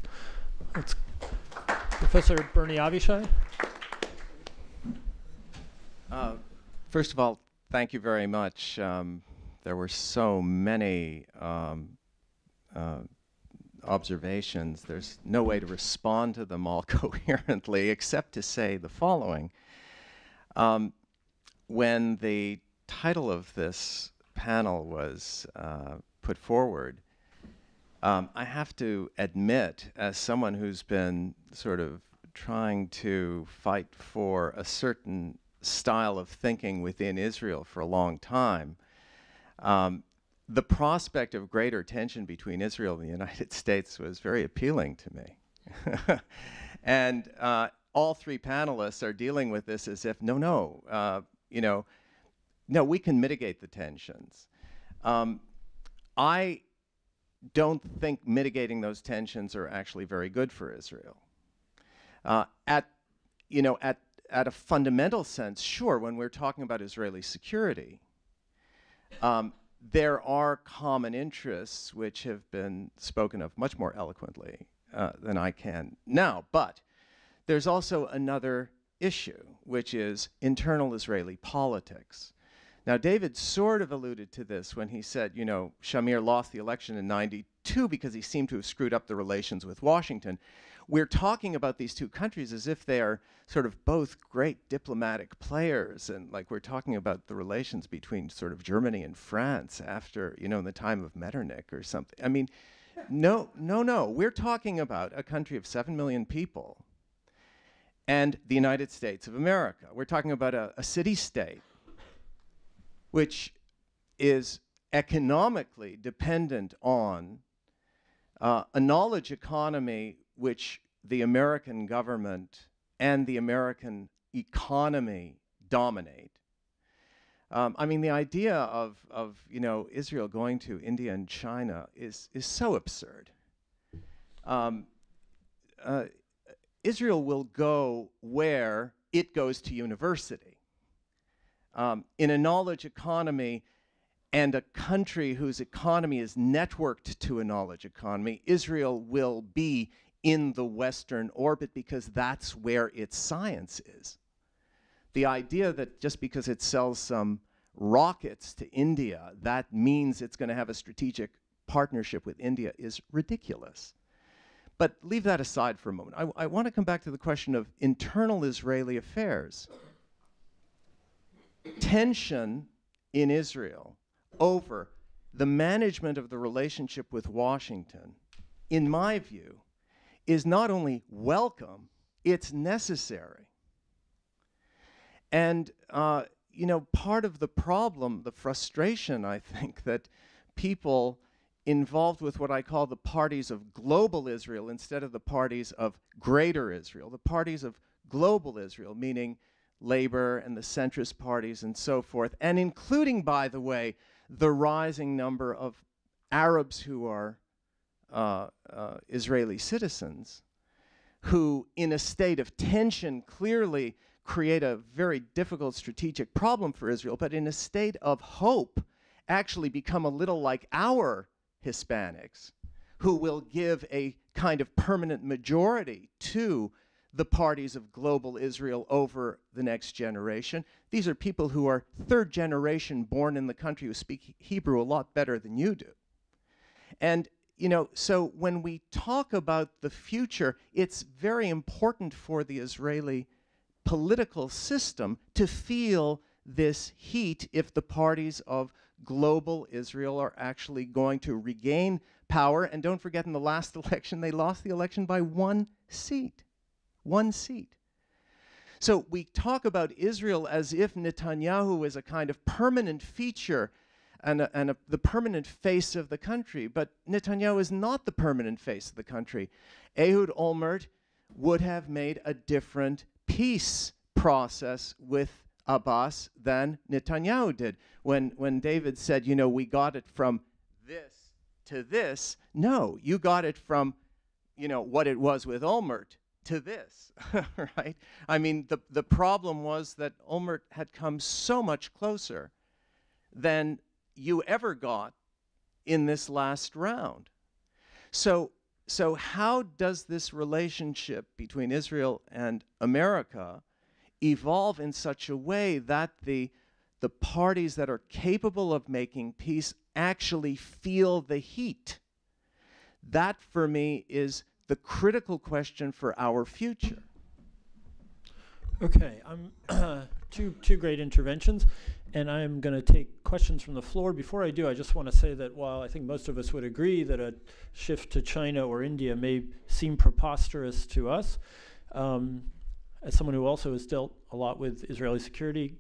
let's Professor Bernie Avishai. Uh, first of all, thank you very much. Um, there were so many um, uh, observations. There's no way to respond to them all [laughs] coherently except to say the following. Um, when the title of this panel was uh, put forward, um, I have to admit, as someone who's been sort of trying to fight for a certain style of thinking within Israel for a long time, um, the prospect of greater tension between Israel and the United [laughs] States was very appealing to me. [laughs] and uh, all three panelists are dealing with this as if, no, no, uh, you know, no, we can mitigate the tensions. Um, I don't think mitigating those tensions are actually very good for Israel. Uh, at, you know, at, at a fundamental sense, sure, when we're talking about Israeli security, um, there are common interests which have been spoken of much more eloquently uh, than I can now. But there's also another issue, which is internal Israeli politics. Now, David sort of alluded to this when he said, you know, Shamir lost the election in 92 because he seemed to have screwed up the relations with Washington we're talking about these two countries as if they are sort of both great diplomatic players and like we're talking about the relations between sort of Germany and France after, you know, in the time of Metternich or something. I mean, no, no, no. We're talking about a country of 7 million people and the United States of America. We're talking about a, a city state which is economically dependent on uh, a knowledge economy which the American government and the American economy dominate. Um, I mean, the idea of, of you know Israel going to India and China is is so absurd. Um, uh, Israel will go where it goes to university. Um, in a knowledge economy and a country whose economy is networked to a knowledge economy, Israel will be in the Western orbit because that's where its science is. The idea that just because it sells some rockets to India, that means it's going to have a strategic partnership with India is ridiculous. But leave that aside for a moment. I, I want to come back to the question of internal Israeli affairs. Tension in Israel over the management of the relationship with Washington, in my view, is not only welcome, it's necessary. And, uh, you know, part of the problem, the frustration, I think, that people involved with what I call the parties of global Israel instead of the parties of greater Israel, the parties of global Israel, meaning labor and the centrist parties and so forth, and including, by the way, the rising number of Arabs who are uh, uh, Israeli citizens who, in a state of tension, clearly create a very difficult strategic problem for Israel, but in a state of hope, actually become a little like our Hispanics, who will give a kind of permanent majority to the parties of global Israel over the next generation. These are people who are third generation born in the country who speak Hebrew a lot better than you do. And you know, so when we talk about the future, it's very important for the Israeli political system to feel this heat if the parties of global Israel are actually going to regain power. And don't forget, in the last [laughs] election, they lost the election by one seat. One seat. So we talk about Israel as if Netanyahu is a kind of permanent feature and, a, and a, the permanent face of the country. But Netanyahu is not the permanent face of the country. Ehud Olmert would have made a different peace process with Abbas than Netanyahu did. When, when David said, you know, we got it from this to this, no, you got it from, you know, what it was with Olmert to this, [laughs] right? I mean, the, the problem was that Olmert had come so much closer than you ever got in this last round. So, so how does this relationship between Israel and America evolve in such a way that the, the parties that are capable of making peace actually feel the heat? That, for me, is the critical question for our future. Okay, I'm [clears throat] two two great interventions, and I'm going to take questions from the floor. Before I do, I just want to say that while I think most of us would agree that a shift to China or India may seem preposterous to us, um, as someone who also has dealt a lot with Israeli security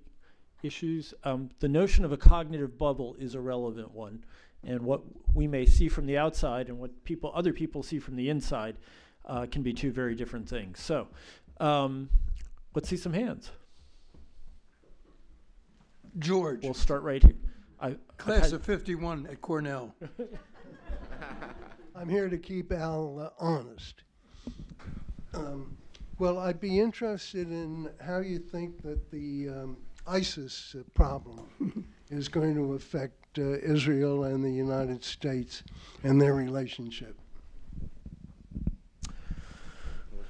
issues, um, the notion of a cognitive bubble is a relevant one, and what we may see from the outside and what people other people see from the inside uh, can be two very different things. So. Um, Let's see some hands. George, We'll start right here. I, class had- of 51 at Cornell. [laughs] I'm here to keep Al uh, honest. Um, Well, I'd be interested in how you think that the um, ISIS uh, problem [laughs] is going to affect uh, Israel and the United States and their relationship.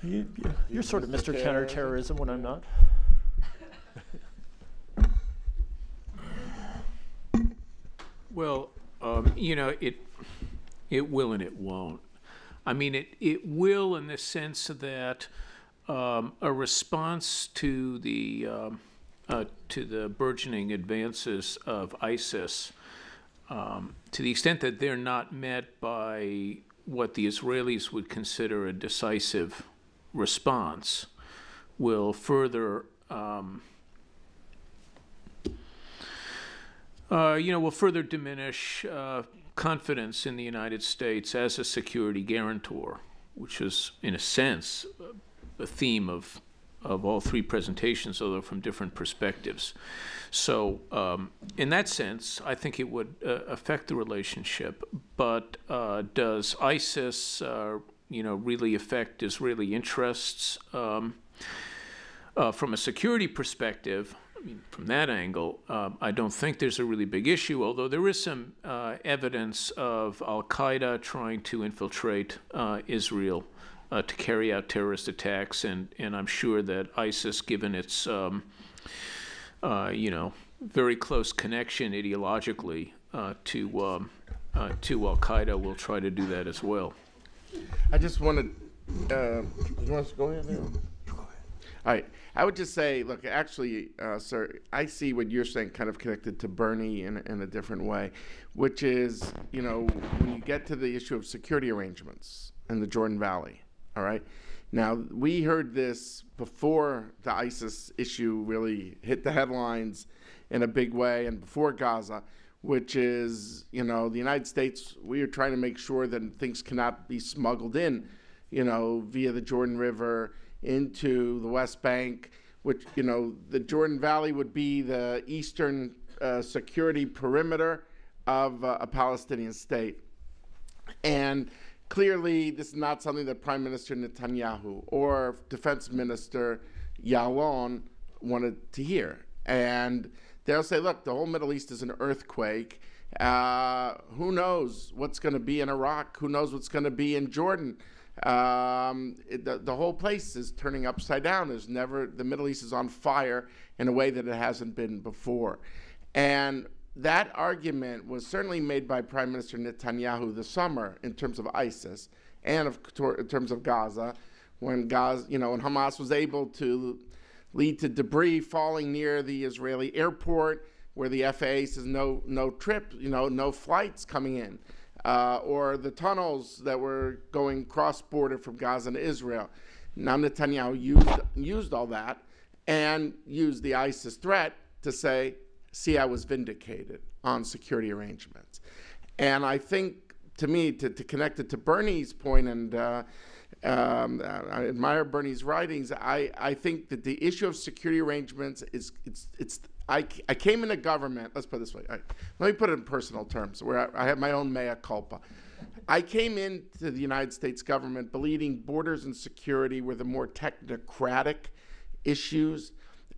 you, you- you're sort of Mr. Counterterrorism when I'm not. Well, um, you know, it it will and it won't. I mean, it it will in the sense that um, a response to the um, uh, to the burgeoning advances of ISIS, um, to the extent that they're not met by what the Israelis would consider a decisive response, will further. Um, uh, you know, will further diminish uh, confidence in the United States as a security guarantor, which is, in a sense, a theme of of all three presentations, although from different perspectives. So, um, in that sense, I think it would uh, affect the relationship. But uh, does ISIS, uh, you know, really affect Israeli interests? Um, uh, from a security perspective, mean, from that angle, um, I don't think there's a really big issue, although there is some uh, evidence of Al Qaeda trying to infiltrate uh, Israel uh, to carry out terrorist attacks, and, and I'm sure that ISIS, given its um, uh, you know very close connection ideologically uh, to um, uh, to Al Qaeda, will try to do that as well. I just wanted. Uh, you want to go ahead? There? All right. I would just say, look, actually, uh, sir, I see what you're saying kind of connected to Bernie in, in a different way, which is, you know, when you get to the issue of security arrangements in the Jordan Valley, all right? Now, we heard this before the ISIS issue really hit the headlines in a big way and before Gaza, which is, you know, the United States, we are trying to make sure that things cannot be smuggled in, you know, via the Jordan River into the West Bank, which, you know, the Jordan Valley would be the eastern uh, security perimeter of uh, a Palestinian state. And clearly, this is not something that Prime Minister Netanyahu or Defense Minister Ya'alon wanted to hear. And they'll say, look, the whole Middle East is an earthquake. Uh, who knows what's going to be in Iraq? Who knows what's going to be in Jordan? Um, it, the, the whole place is turning upside down. There's never, the Middle East is on fire in a way that it hasn't been before. And that argument was certainly made by Prime Minister Netanyahu this summer in terms of ISIS and of, in terms of Gaza, when Gaza, you know, when Hamas was able to lead to debris falling near the Israeli airport, where the FAA says no, no trip, you know, no flights coming in, uh, or the tunnels that were going cross border from Gaza to Israel. Now Netanyahu used used all that and used the ISIS threat to say, "See, I was vindicated on security arrangements." And I think, to me, to, to connect it to Bernie's point and uh, um, I admire Bernie's writings. I, I think that the issue of security arrangements is it's it's I, I came into government. Let's put it this way. Let me put it in personal terms, where I, I have my own mea culpa. I came into the United States government believing borders and security were the more technocratic issues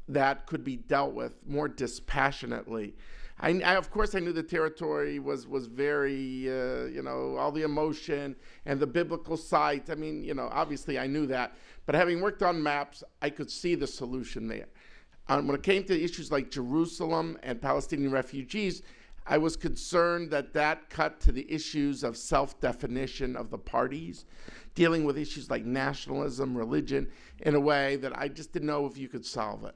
that could be dealt with more dispassionately. I, I, of course, I knew the territory was was very, uh, you know, all the emotion and the biblical site. I mean, you know, obviously I knew that, but having worked on maps, I could see the solution there. Um, when it came to issues like Jerusalem and Palestinian refugees, I was concerned that that cut to the issues of self-definition of the parties, dealing with issues like nationalism, religion, in a way that I just didn't know if you could solve it.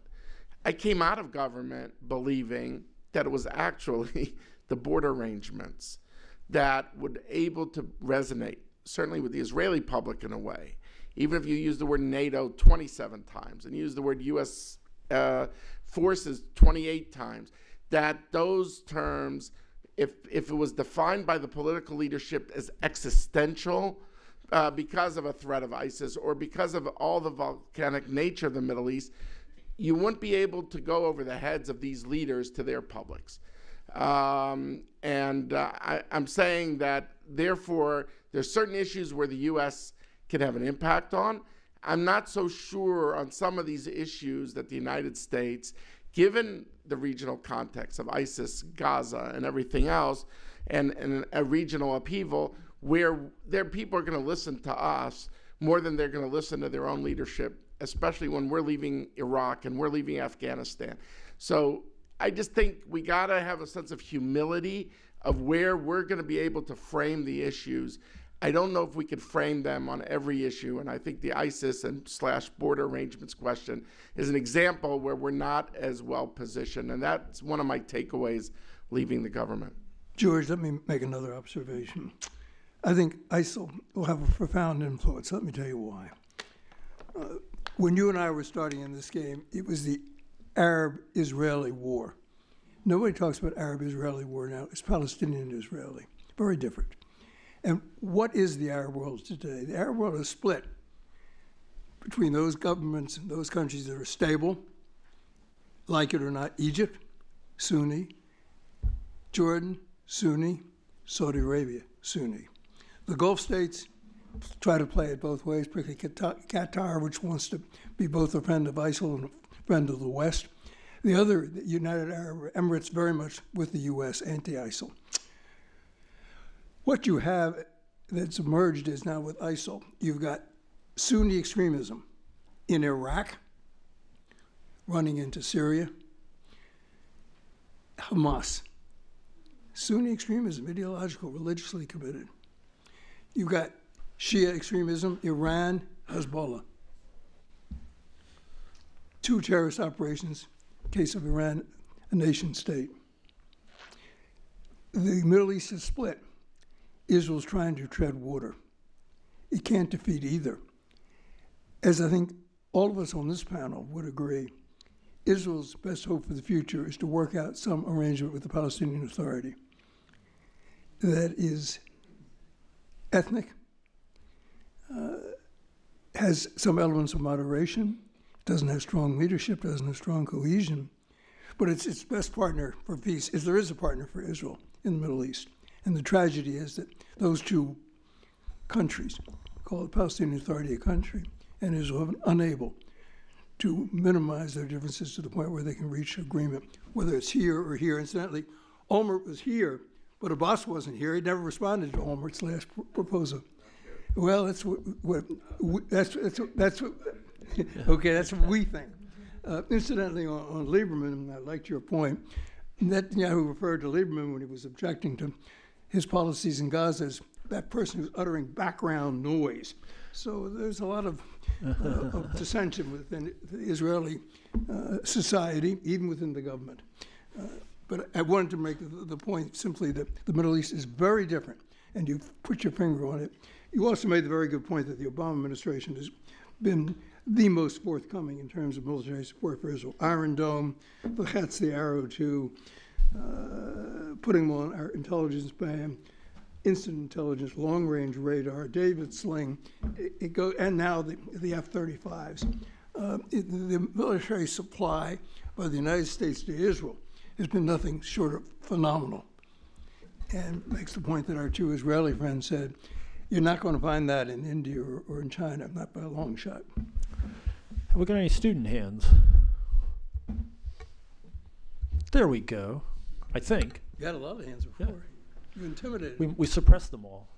I came out of government believing that it was actually [laughs] the border arrangements that would able to resonate, certainly with the Israeli public in a way. Even if you use the word NATO 27 times and use the word U.S. Uh, forces 28 times, that those terms, if, if it was defined by the political leadership as existential, uh, because of a threat of ISIS or because of all the volcanic nature of the Middle East, you wouldn't be able to go over the heads of these leaders to their publics. Um, and uh, I, am saying that, therefore, there's certain issues where the U.S. can have an impact on. I'm not so sure on some of these issues that the United States, given the regional context of ISIS, Gaza, and everything else, and, and a regional upheaval, where their people are going to listen to us more than they're going to listen to their own leadership especially when we're leaving Iraq and we're leaving Afghanistan. So I just think we got to have a sense of humility of where we're going to be able to frame the issues. I don't know if we could frame them on every issue, and I think the ISIS and slash border arrangements question is an example where we're not as well positioned, and that's one of my takeaways leaving the government. George, let me make another observation. I think ISIL will have a profound influence. Let me tell you why. Uh, when you and I were starting in this game, it was the Arab Israeli war. Nobody talks about Arab Israeli war now. It's Palestinian Israeli. Very different. And what is the Arab world today? The Arab world is split between those governments and those countries that are stable, like it or not, Egypt, Sunni, Jordan, Sunni, Saudi Arabia, Sunni. The Gulf states, try to play it both ways, particularly Qatar, which wants to be both a friend of ISIL and a friend of the West. The other, the United Arab Emirates, very much with the U.S. anti-ISIL. What you have that's emerged is now with ISIL, you've got Sunni extremism in Iraq, running into Syria, Hamas, Sunni extremism, ideological, religiously committed. You've got Shia extremism, Iran, Hezbollah. Two terrorist operations, case of Iran, a nation state. The Middle East is split. Israel's trying to tread water. It can't defeat either. As I think all of us on this panel would agree, Israel's best hope for the future is to work out some arrangement with the Palestinian Authority that is ethnic, uh, has some elements of moderation, doesn't have strong leadership, doesn't have strong cohesion, but it's its best partner for peace, is there is a partner for Israel in the Middle East. And the tragedy is that those two countries, call the Palestinian Authority a country, and been unable to minimize their differences to the point where they can reach agreement, whether it's here or here. Incidentally, Olmert was here, but Abbas wasn't here. He never responded to Olmert's last pr- proposal. Well, that's what, what that's that's that's what, [laughs] okay. That's what we think. Uh, incidentally, on, on, Lieberman, I liked your point. Netanyahu referred to Lieberman when he was objecting to his policies in Gaza is that person who's uttering background noise. So there's a lot of, uh, of dissension within the Israeli uh, society, even within the government. Uh, But I wanted to make the, point simply that the Middle East is very different, and you put your finger on it. You also made the very good point that the Obama administration has been the most forthcoming in terms of military support for Israel. Iron Dome, the Chetz, the Arrow 2, uh, putting them on our intelligence band, instant intelligence, long range radar, David Sling, it, it go, and now the, the F 35s. Uh, the military supply by the United States to Israel has been nothing short of phenomenal. And makes the point that our two Israeli friends said you're not going to find that in India or, or in China, not by a long shot. Have we got any student hands? There we go. I think. You had a lot of hands before. Yeah. You intimidated. We, we suppressed them all.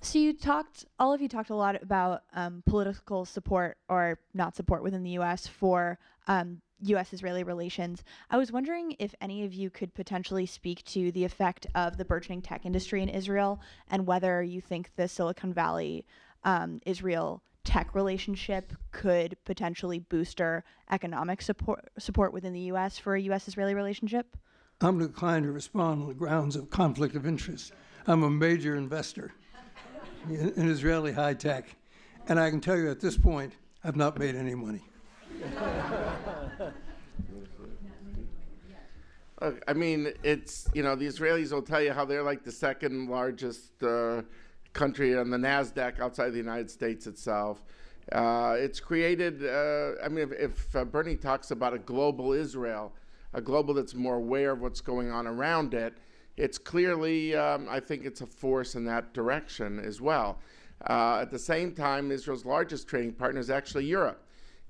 So you talked, all of you talked a lot about um, political support or not support within the U.S. for um, U.S.-Israeli relations. I was wondering if any of you could potentially speak to the effect of the burgeoning tech industry in Israel and whether you think the Silicon Valley um, Israel tech relationship could potentially booster economic support support within the U.S. for a U.S.-Israeli relationship. I'm inclined to respond on the grounds of conflict of interest. I'm a major investor in, in Israeli high tech, and I can tell you at this point, I've not made any money. [laughs] I mean, it's you know the Israelis will tell you how they're like the second largest uh, country on the Nasdaq outside the United States itself. Uh, it's created. Uh, I mean, if, if uh, Bernie talks about a global Israel, a global that's more aware of what's going on around it, it's clearly. Um, I think it's a force in that direction as well. Uh, at the same time, Israel's largest trading partner is actually Europe.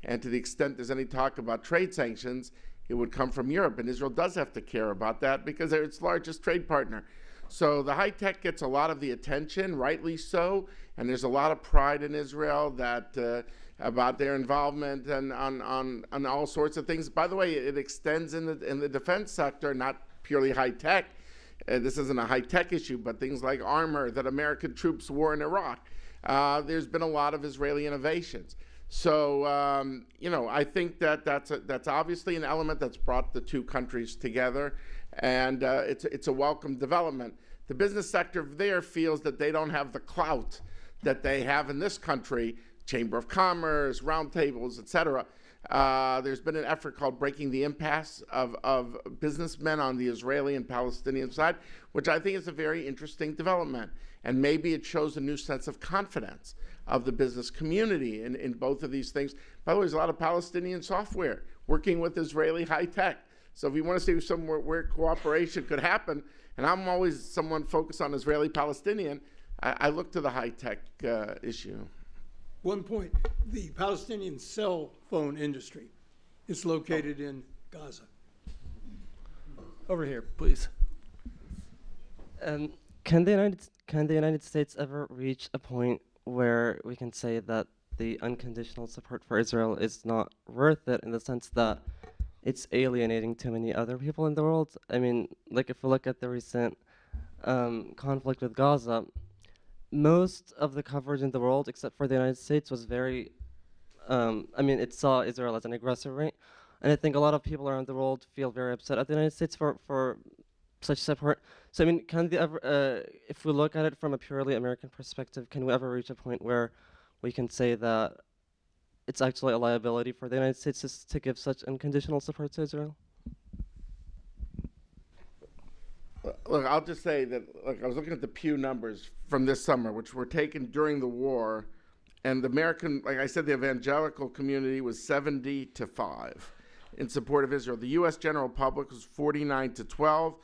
And to the extent there's any talk about trade sanctions, it would come from Europe. And Israel does have to care about that because they're its largest trade partner. So the high tech gets a lot of the attention, rightly so. And there's a lot of pride in Israel that uh, about their involvement and on, on, on all sorts of things. By the way, it extends in the, in the defense sector, not purely high tech. Uh, this isn't a high tech issue, but things like armor that American troops wore in Iraq. Uh, there's been a lot of Israeli innovations. So um, you know, I think that that's a, that's obviously an element that's brought the two countries together, and uh, it's it's a welcome development. The business sector there feels that they don't have the clout that they have in this country, Chamber of Commerce, roundtables, et cetera. Uh, there's been an effort called Breaking the Impasse of, of businessmen on the Israeli and Palestinian side, which I think is a very interesting development. And maybe it shows a new sense of confidence of the business community in, in both of these things. By the way, there's a lot of Palestinian software working with Israeli high tech. So if you want to see somewhere where cooperation could happen, and I'm always someone focused on Israeli Palestinian, I, I, look to the high tech uh, issue. One point the Palestinian cell phone industry is located in Gaza. Over here, please. Um, can the United can the United States ever reach a point where we can say that the unconditional support for Israel is not worth it in the sense that it's alienating too many other people in the world. I mean, like if we look at the recent um, conflict with Gaza, most of the coverage in the world, except for the United States, was very, um, I mean, it saw Israel as an aggressor, right? And I think a lot of people around the world feel very upset at the United States for, for such support. So I mean, can the ever, uh, if we look at it from a purely American perspective, can we ever reach a point where we can say that it's actually a liability for the United States to give such unconditional support to Israel? Look, I'll just say that. Look, I was looking at the Pew numbers from this summer, which were taken during the war, and the American, like I said, the evangelical community was 70 to five in support of Israel. The U.S. general public was 49 to 12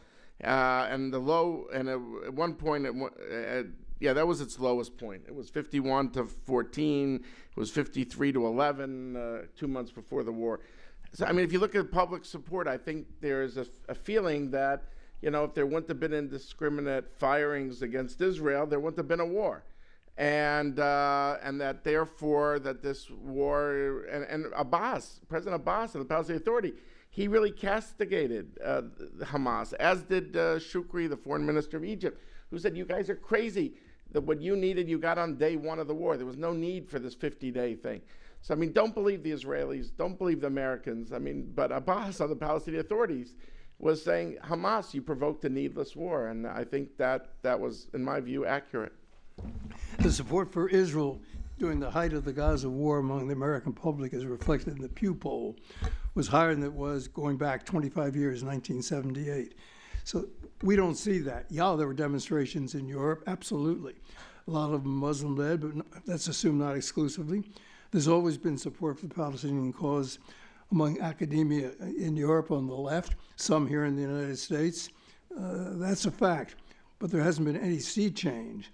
uh, and the low, and at one point, at, yeah, that was its lowest point. It was 51 to 14. It was 53 to 11 uh, two months before the war. So, I mean, if you look at public support, I think there is a, a feeling that, you know, if there wouldn't have been indiscriminate firings against Israel, there wouldn't have been a war. And uh, and that therefore that this war and, and Abbas, President Abbas of the Palestinian Authority, he really castigated uh, Hamas, as did uh, Shukri, the foreign minister of Egypt, who said, You guys are crazy. That what you needed, you got on day one of the war. There was no need for this 50 day thing. So I mean, don't believe the Israelis, don't believe the Americans. I mean, but Abbas on the Palestinian authorities was saying, Hamas, you provoked a needless war, and I think that that was, in my view, accurate. The support for Israel during the height of the Gaza war among the American public, as reflected in the Pew poll, was higher than it was going back 25 years, 1978. So we don't see that. Yeah, there were demonstrations in Europe, absolutely. A lot of them Muslim led, but that's assumed not exclusively. There's always been support for the Palestinian cause among academia in Europe on the left, some here in the United States. Uh, that's a fact. But there hasn't been any sea change.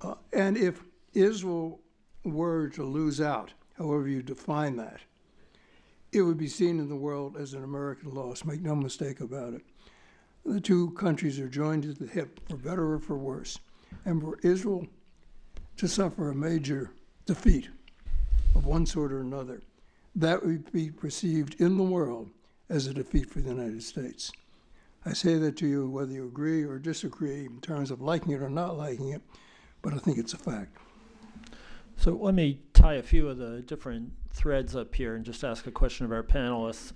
Uh, and if Israel were to lose out, however you define that, it would be seen in the world as an American loss. Make no mistake about it. The two countries are joined at the hip, for better or for worse. And for Israel to suffer a major defeat of one sort or another, that would be perceived in the world as a defeat for the United States. I say that to you whether you agree or disagree in terms of liking it or not liking it, but I think it's a fact. So let me tie a few of the different threads up here and just ask a question of our panelists.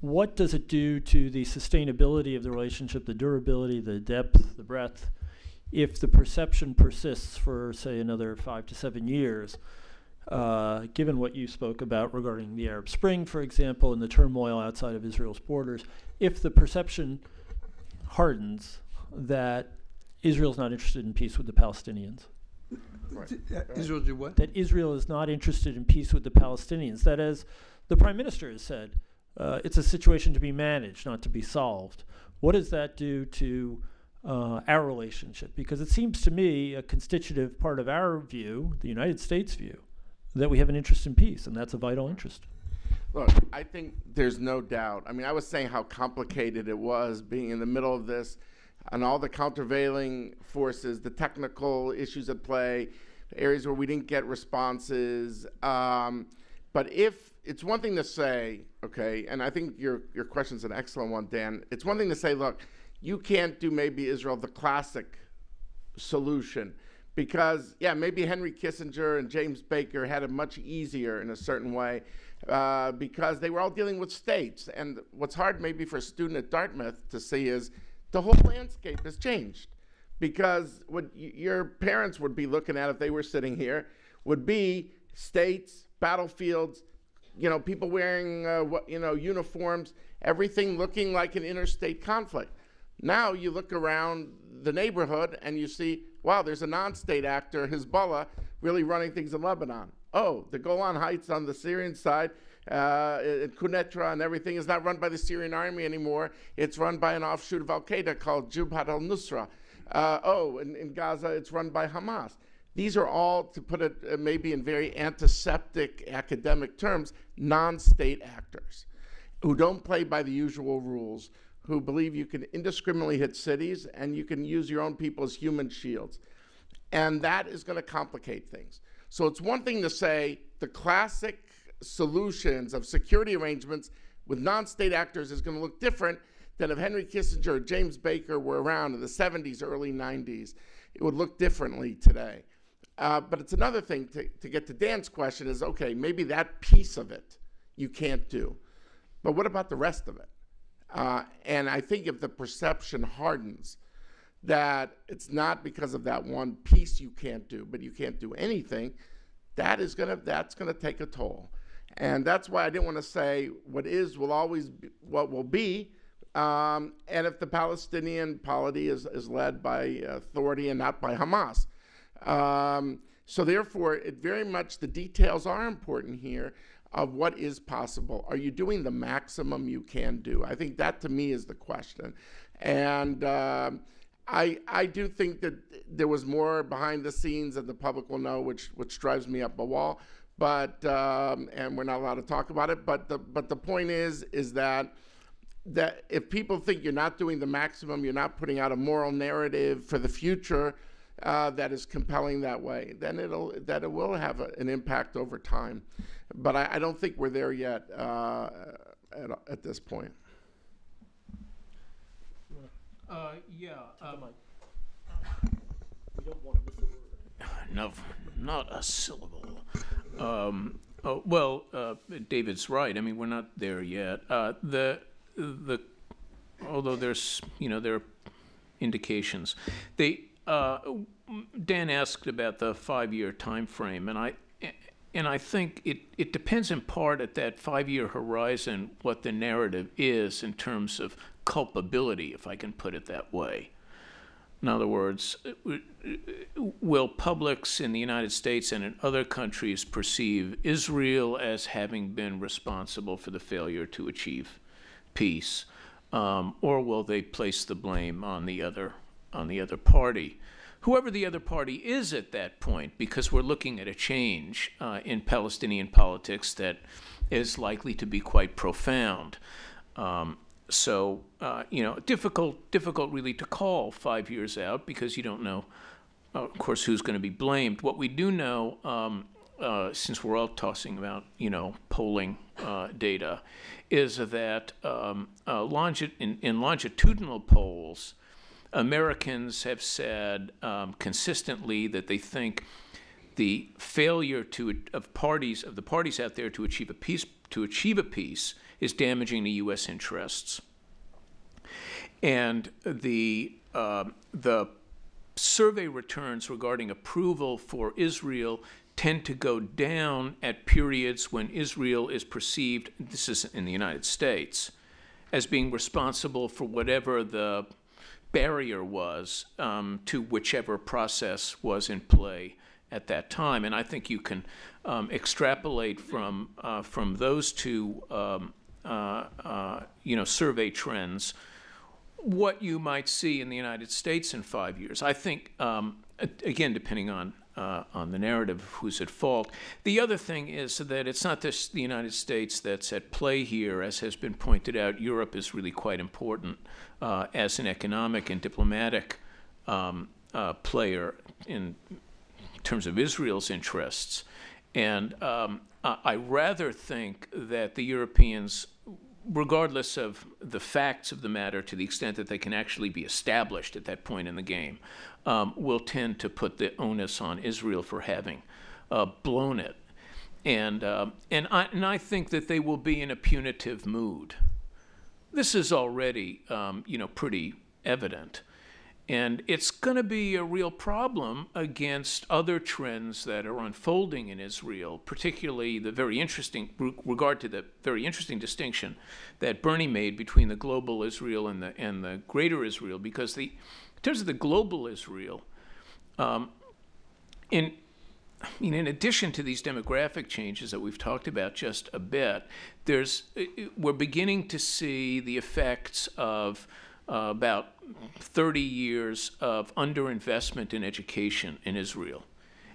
What does it do to the sustainability of the relationship, the durability, the depth, the breadth, if the perception persists for, say, another five to seven years? Uh, given what you spoke about regarding the Arab Spring, for example, and the turmoil outside of Israel's borders, if the perception hardens that Israel's not interested in peace with the Palestinians, Right. Uh, Israel did what? that Israel is not interested in peace with the Palestinians. That, as the prime minister has said, uh, it's a situation to be managed, not to be solved. What does that do to uh, our relationship? Because it seems to me a constitutive part of our view, the United States view, that we have an interest in peace, and that's a vital interest. Look, I think there's no doubt. I mean, I was saying how complicated it was being in the middle of this and all the countervailing forces, the technical issues at play, areas where we didn't get responses. Um, but if it's one thing to say, okay, and I think your your question's an excellent one, Dan. It's one thing to say, look, you can't do maybe Israel the classic solution because yeah, maybe Henry Kissinger and James Baker had it much easier in a certain way uh, because they were all dealing with states. And what's hard maybe for a student at Dartmouth to see is the whole landscape has changed because what your parents would be looking at if they were sitting here would be states, battlefields, you know, people wearing uh, you know uniforms, everything looking like an interstate conflict. Now you look around the neighborhood and you see, wow, there's a non-state actor, Hezbollah, really running things in Lebanon. Oh, the Golan Heights on the Syrian side, uh, in Quneitra and everything is not run by the Syrian army anymore. It's run by an offshoot of Al Qaeda called Jabhat al Nusra. Uh, oh, in, in Gaza, it's run by Hamas. These are all, to put it uh, maybe in very antiseptic academic terms, non state actors who don't play by the usual rules, who believe you can indiscriminately hit cities and you can use your own people as human shields. And that is going to complicate things. So it's one thing to say the classic solutions of security arrangements with non state actors is going to look different than if Henry Kissinger or James Baker were around in the 70s, early 90s. It would look differently today. Uh, but it's another thing to, to get to Dan's question is okay, maybe that piece of it you can't do. But what about the rest of it? Uh, and I think if the perception hardens that it's not because of that one piece you can't do, but you can't do anything, that is gonna that's gonna take a toll. And that's why I didn't want to say what is will always be what will be. Um, and if the Palestinian polity is, is led by authority and not by Hamas. Um, so therefore, it very much the details are important here of what is possible. Are you doing the maximum you can do? I think that to me is the question. And um I I do think that there was more behind the scenes that the public will know, which which drives me up a wall. But um, and we're not allowed to talk about it. But the but the point is is that that if people think you're not doing the maximum, you're not putting out a moral narrative for the future uh, that is compelling that way, then it'll that it will have a, an impact over time. But I, I don't think we're there yet uh, at, at this point. Uh, yeah. Um, We don't want to miss a [sighs] no, not a syllable. Um, Oh, well, uh, David's right. I mean, we're not there yet. Uh, the the although there's you know there are indications. They uh, Dan asked about the five-year time frame, and I and I think it, it depends in part at that five-year horizon what the narrative is in terms of culpability, if I can put it that way. In other words, will publics in the United States and in other countries perceive Israel as having been responsible for the failure to achieve peace, um, or will they place the blame on the other on the other party? Whoever the other party is at that point, because we're looking at a change uh, in Palestinian politics that is likely to be quite profound. Um, so uh, you know, difficult, difficult really to call five years out because you don't know, uh, of course, who's going to be blamed. What we do know, um, uh, since we're all tossing about you know polling uh, data, is that um, uh, in, in, longitudinal polls, Americans have said um, consistently that they think the failure to of parties of the parties out there to achieve a peace to achieve a peace is damaging the U.S. interests. And the, uh, the survey returns regarding approval for Israel tend to go down at periods when Israel is perceived, this is in the United States, as being responsible for whatever the barrier was um, to whichever process was in play at that time. And I think you can um, extrapolate from, uh, from those two um, uh, uh, you know, survey trends, what you might see in the United States in five years. I think, um, again, depending on uh, on the narrative of who's at fault. The other thing is that it's not just the United States that's at play here, as has been pointed out. Europe is really quite important uh, as an economic and diplomatic um, uh, player in terms of Israel's interests. And um, I rather think that the Europeans, regardless of the facts of the matter, to the extent that they can actually be established at that point in the game, um, will tend to put the onus on Israel for having uh, blown it. And, uh, and, I, and I think that they will be in a punitive mood. This is already, um, you know, pretty evident. And it's going to be a real problem against other trends that are unfolding in Israel, particularly the very interesting, regard to the very interesting distinction that Bernie made between the global Israel and the, and the greater Israel, because the, in terms of the global Israel, um, in, I mean, in addition to these demographic changes that we've talked about just a bit, there's, we're beginning to see the effects of uh, about 30 years of underinvestment in education in Israel.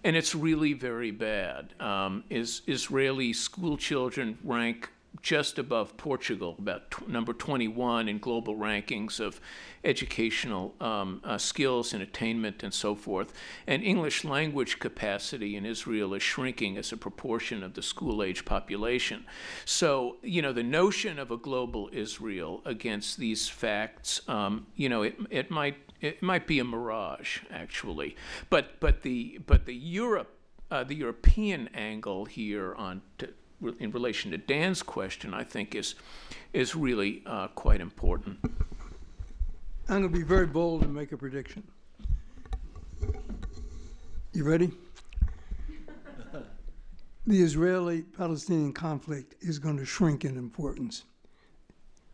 And it's really very bad. Um, is Israeli school children rank just above Portugal, about number 21 in global rankings of educational um, uh, skills and attainment and so forth. And English language capacity in Israel is shrinking as a proportion of the school age population. So, you know, the notion of a global Israel against these facts, um, you know, it, it might it might be a mirage actually, but but the but the Europe uh, the European angle here on in relation to Dan's question, I think is is really uh, quite important. I'm going to be very bold and make a prediction. You ready? the Israeli-Palestinian conflict is going to shrink in importance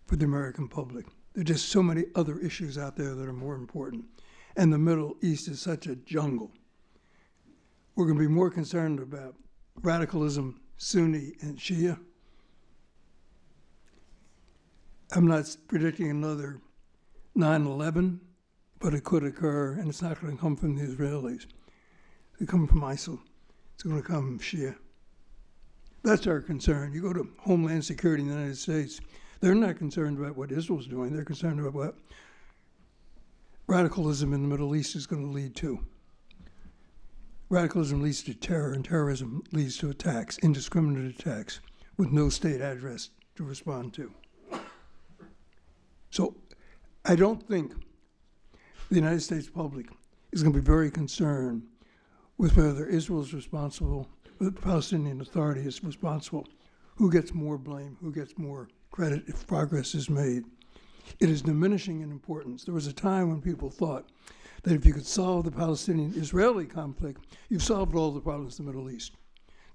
for the American public. There are just so many other issues out there that are more important. And the Middle East is such a jungle. We're going to be more concerned about radicalism Sunni and Shia. I'm not predicting another 9 11, but it could occur, and it's not going to come from the Israelis. It's come from ISIL. It's going to come from Shia. That's our concern. You go to Homeland Security in the United States, they're not concerned about what Israel's doing, they're concerned about what radicalism in the Middle East is going to lead to radicalism leads to terror, and terrorism leads to attacks, indiscriminate attacks, with no state address to respond to. So I don't think the United States public is going to be very concerned with whether Israel is responsible, the Palestinian Authority is responsible. Who gets more blame? Who gets more credit if progress is made? It is diminishing in importance. There was a time when people thought that if you could solve the Palestinian Israeli conflict, you've solved all the problems in the Middle East.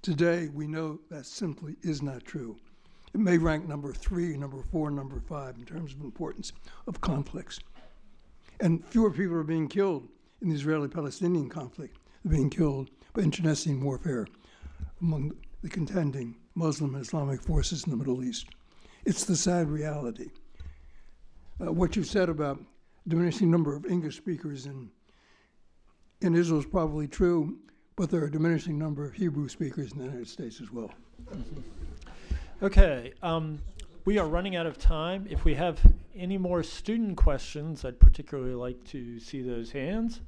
Today, we know that simply is not true. It may rank number three, number four, number five in terms of importance of conflicts. And fewer people are being killed in the Israeli Palestinian conflict. They're being killed by internecine warfare among the contending Muslim and Islamic forces in the Middle East. It's the sad reality. Uh, what you said about diminishing number of English speakers in in Israel is probably true, but there are a diminishing number of Hebrew speakers in the United States as well. Okay, um, we are running out of time. If we have any more student questions, I'd particularly like to see those hands.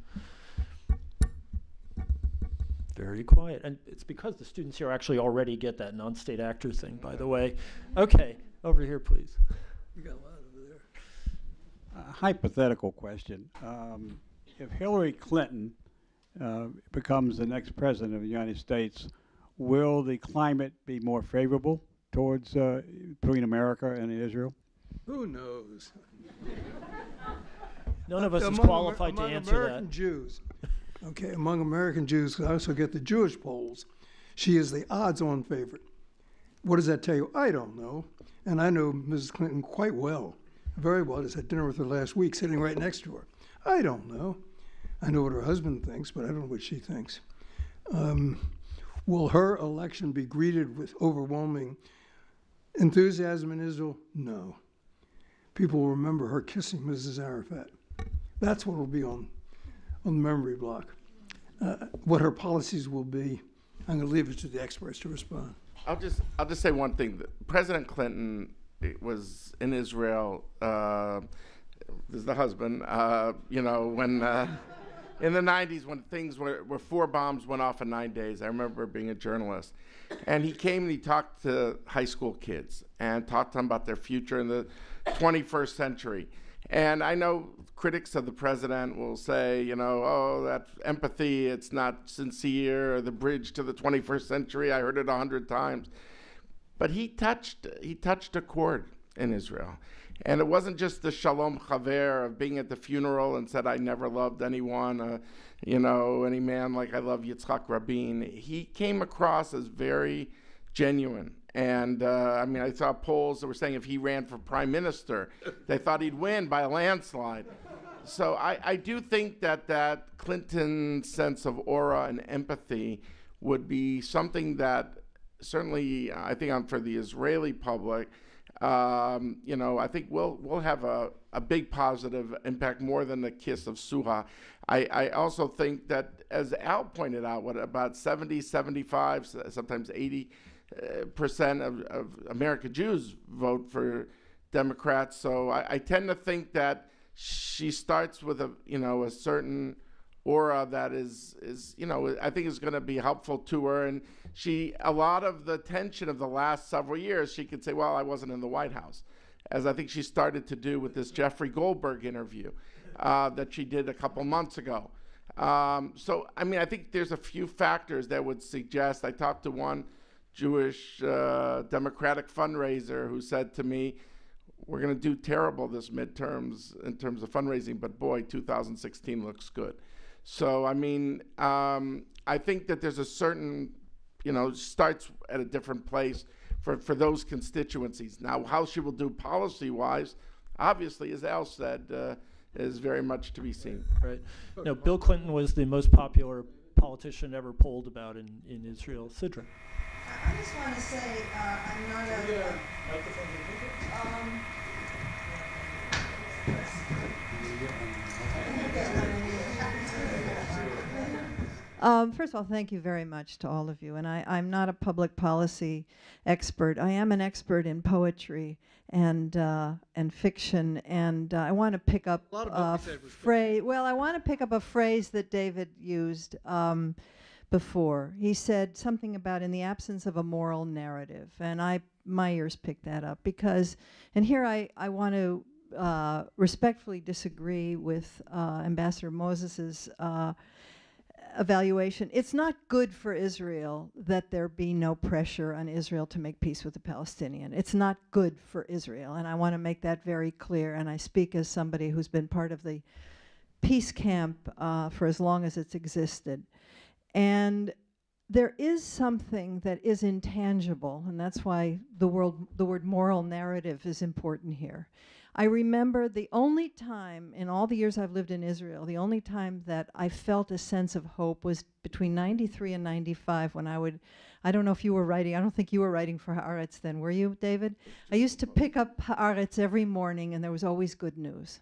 Very quiet. And it's because the students here actually already get that non-state actor thing, by the way. Okay, over here, please. You got a lot over there. A hypothetical question. Um, if Hillary Clinton uh, becomes the next president of the United States, will the climate be more favorable towards uh, between America and Israel? Who knows? None of us is Among Amer- qualified to among answer American that. Jews. Okay, among American Jews, 'cause I also get the Jewish polls. She is the odds-on favorite. What does that tell you? I don't know. And I know Mrs. Clinton quite well, very well. Just had dinner with her last week, sitting right next to her. I don't know. I know what her husband thinks, but I don't know what she thinks. Um, will her election be greeted with overwhelming enthusiasm in Israel? No. People will remember her kissing Mrs. Arafat. That's what will be on, on the memory block. Uh, what her policies will be, I'm going to leave it to the experts to respond. I'll just I'll just say one thing. President Clinton was in Israel. Uh, this is the husband. Uh, you know when uh, in the '90s when things were where four bombs went off in nine days. I remember being a journalist, and he came and he talked to high school kids and talked to them about their future in the 21st century. And I know critics of the president will say, you know, oh, that empathy, it's not sincere, the bridge to the 21st century. I heard it a hundred times. But he touched, he touched a chord in Israel. And it wasn't just the shalom chaver of being at the funeral and said, I never loved anyone, uh, you know, any man like I love Yitzhak Rabin. He came across as very genuine. And uh, I mean, I saw polls that were saying if he ran for prime minister, they thought he'd win by a landslide. So I, I do think that that Clinton sense of aura and empathy would be something that certainly I think on for the Israeli public, um, you know, I think we'll we'll have a, a big positive impact more than the kiss of Suha. I, I also think that as Al pointed out, what about 70, 75, sometimes 80 uh, percent of, of American Jews vote for Democrats. So I, I tend to think that she starts with a you know a certain aura that is is you know I think is going to be helpful to her and she a lot of the tension of the last several years she could say well I wasn't in the White House as I think she started to do with this Jeffrey Goldberg interview uh, that she did a couple months ago um, so I mean I think there's a few factors that would suggest I talked to one Jewish uh, Democratic fundraiser who said to me we're going to do terrible this midterms in terms of fundraising, but boy, 2016 looks good. So, I mean, um, I think that there's a certain, you know, starts at a different place for, for those constituencies. Now, how she will do policy wise, obviously, as Al said, uh, is very much to be seen. Right. No, Bill Clinton was the most popular politician ever polled about in, in Israel. Sidra. I just want to say, uh, I'm not a. Um, Um, first of all, thank you very much to all of you. And I, I'm not a public policy expert. I am an expert in poetry and uh, and fiction. And uh, I want to pick up A a what we said was good. phrase. Well, I want to pick up a phrase that David used um, before. He said something about in the absence of a moral narrative, and I my ears picked that up because. And here I I want to uh, respectfully disagree with uh, Ambassador Moses's. Evaluation. It's not good for Israel that there be no pressure on Israel to make peace with the Palestinian. It's not good for Israel, and I want to make that very clear. And I speak as somebody who's been part of the peace camp uh, for as long as it's existed. And there is something that is intangible, and that's why the, world, the word moral narrative is important here. I remember the only time in all the years I've lived in Israel, the only time that I felt a sense of hope was between 93 and 95 when I would, I don't know if you were writing, I don't think you were writing for Haaretz then, were you, David? I used to pick up Haaretz every morning and there was always good news.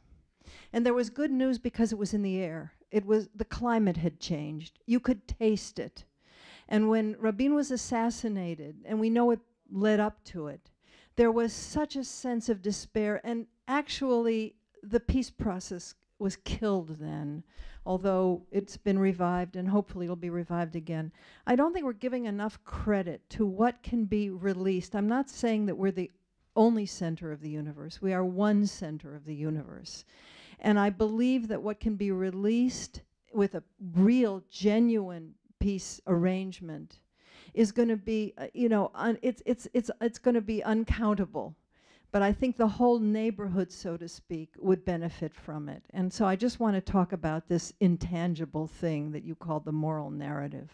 And there was good news because it was in the air. It was, the climate had changed. You could taste it. And when Rabin was assassinated, and we know it led up to it, there was such a sense of despair. And actually, the peace process was killed then, although it's been revived and hopefully it'll be revived again. I don't think we're giving enough credit to what can be released. I'm not saying that we're the only center of the universe, we are one center of the universe. And I believe that what can be released with a real, genuine peace arrangement is going to be, uh, you know, it's, it's, it's, it's going to be uncountable. But I think the whole neighborhood, so to speak, would benefit from it. And so I just want to talk about this intangible thing that you call the moral narrative.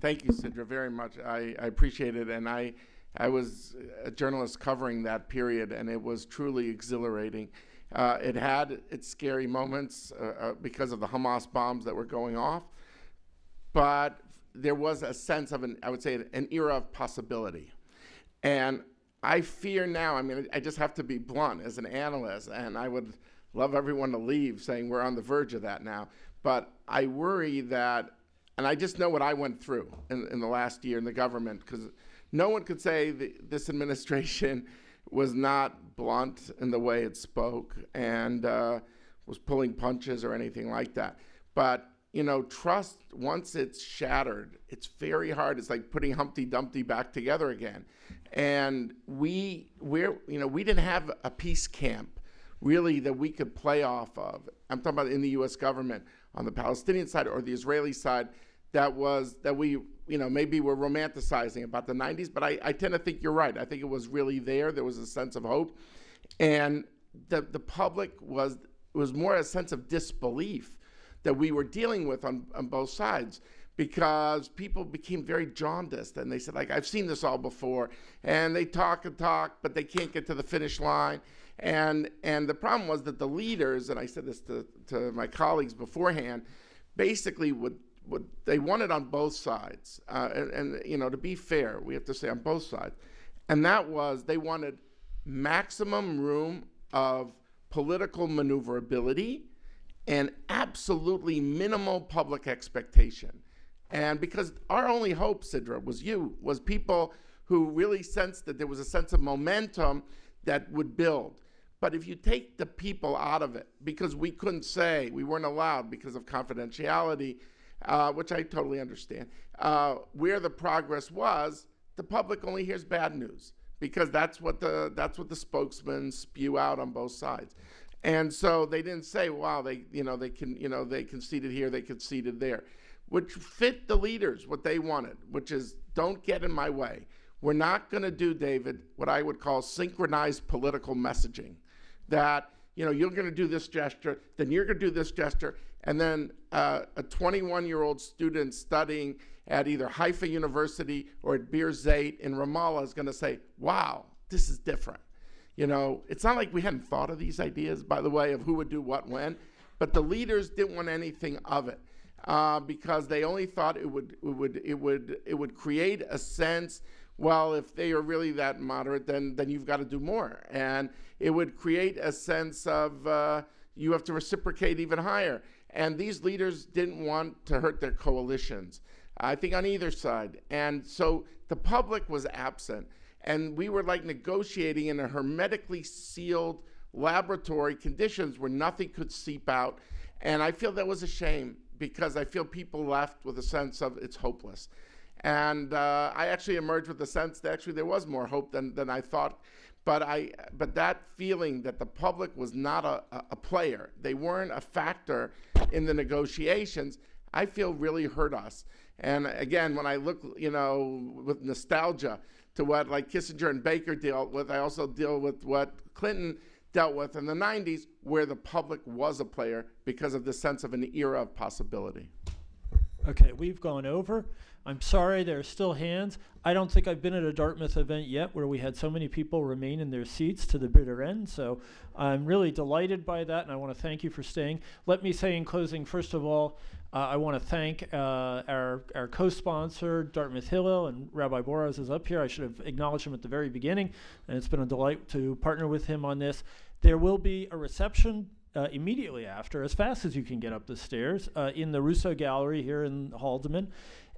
Thank you, Sidra, very much. I, I appreciate it. And I, I was a journalist covering that period, and it was truly exhilarating. Uh, it had its scary moments uh, uh, because of the Hamas bombs that were going off, but there was a sense of an, I would say, an era of possibility. And I fear now, I mean, I just have to be blunt as an analyst, and I would love everyone to leave saying we're on the verge of that now. But I worry that, and I just know what I went through in, in the last year in the government, because no one could say this administration [laughs] was not blunt in the way it spoke and uh, was pulling punches or anything like that. But you know, trust once it's shattered, it's very hard. It's like putting Humpty Dumpty back together again. And we, we're, you know, we didn't have a peace camp really that we could play off of. I'm talking about in the U.S. government on the Palestinian side or the Israeli side. That was that we, you know, maybe we're romanticizing about the 90s, but I, I tend to think you're right. I think it was really there. There was a sense of hope, and the the public was was more a sense of disbelief that we were dealing with on, on both sides because people became very jaundiced and they said like i've seen this all before and they talk and talk but they can't get to the finish line and and the problem was that the leaders and i said this to, to my colleagues beforehand basically would would they wanted on both sides uh, and, and you know to be fair we have to say on both sides and that was they wanted maximum room of political maneuverability and absolutely minimal public expectation. And because our only hope, Sidra, was you, was people who really sensed that there was a sense of momentum that would build. But if you take the people out of it, because we couldn't say, we weren't allowed because of confidentiality, uh, which I totally understand, uh, where the progress was, the public only hears bad news because that's what the that's what the spokesmen spew out on both sides. And so they didn't say, wow, they, you know, they can, you know, they conceded here, they conceded there, which fit the leaders, what they wanted, which is don't get in my way. We're not going to do, David, what I would call synchronized political messaging. That, you know, you're going to do this gesture, then you're going to do this gesture, and then uh, a 21 year old student studying at either Haifa University or at Birzeit in Ramallah is going to say, wow, this is different. You know, it's not like we hadn't thought of these ideas, by the way, of who would do what when, but the leaders didn't want anything of it uh, because they only thought it would it would it would it would create a sense. Well, if they are really that moderate, then then you've got to do more, and it would create a sense of uh, you have to reciprocate even higher. And these leaders didn't want to hurt their coalitions. I think on either side, and so the public was absent and we were like negotiating in a hermetically sealed laboratory conditions where nothing could seep out. And I feel that was a shame because I feel people left with a sense of it's hopeless. And uh, I actually emerged with the sense that actually there was more hope than, than I thought. But I, but that feeling that the public was not a, a player, they weren't a factor in the negotiations. I feel really hurt us. And again, when I look, you know, with nostalgia to what like Kissinger and Baker dealt with, I also deal with what Clinton dealt with in the 90s, where the public was a player because of the sense of an era of possibility. Okay, we've gone over. I'm sorry, there are still hands. I don't think I've been at a Dartmouth event yet where we had so many people remain in their seats to the bitter end. So I'm really delighted by that, and I want to thank you for staying. Let me say in closing, first of all, uh, I want to thank uh, our, our co-sponsor, Dartmouth Hillel, and Rabbi Boraz is up here. I should have acknowledged him at the very beginning, and it's been a delight to partner with him on this. There will be a reception uh, immediately after, as fast as you can get up the stairs, uh, in the Russo Gallery here in Haldeman.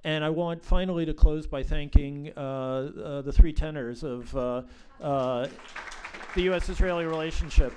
And I want finally to close by thanking uh, uh the three tenors of the U.S. Israeli relationship.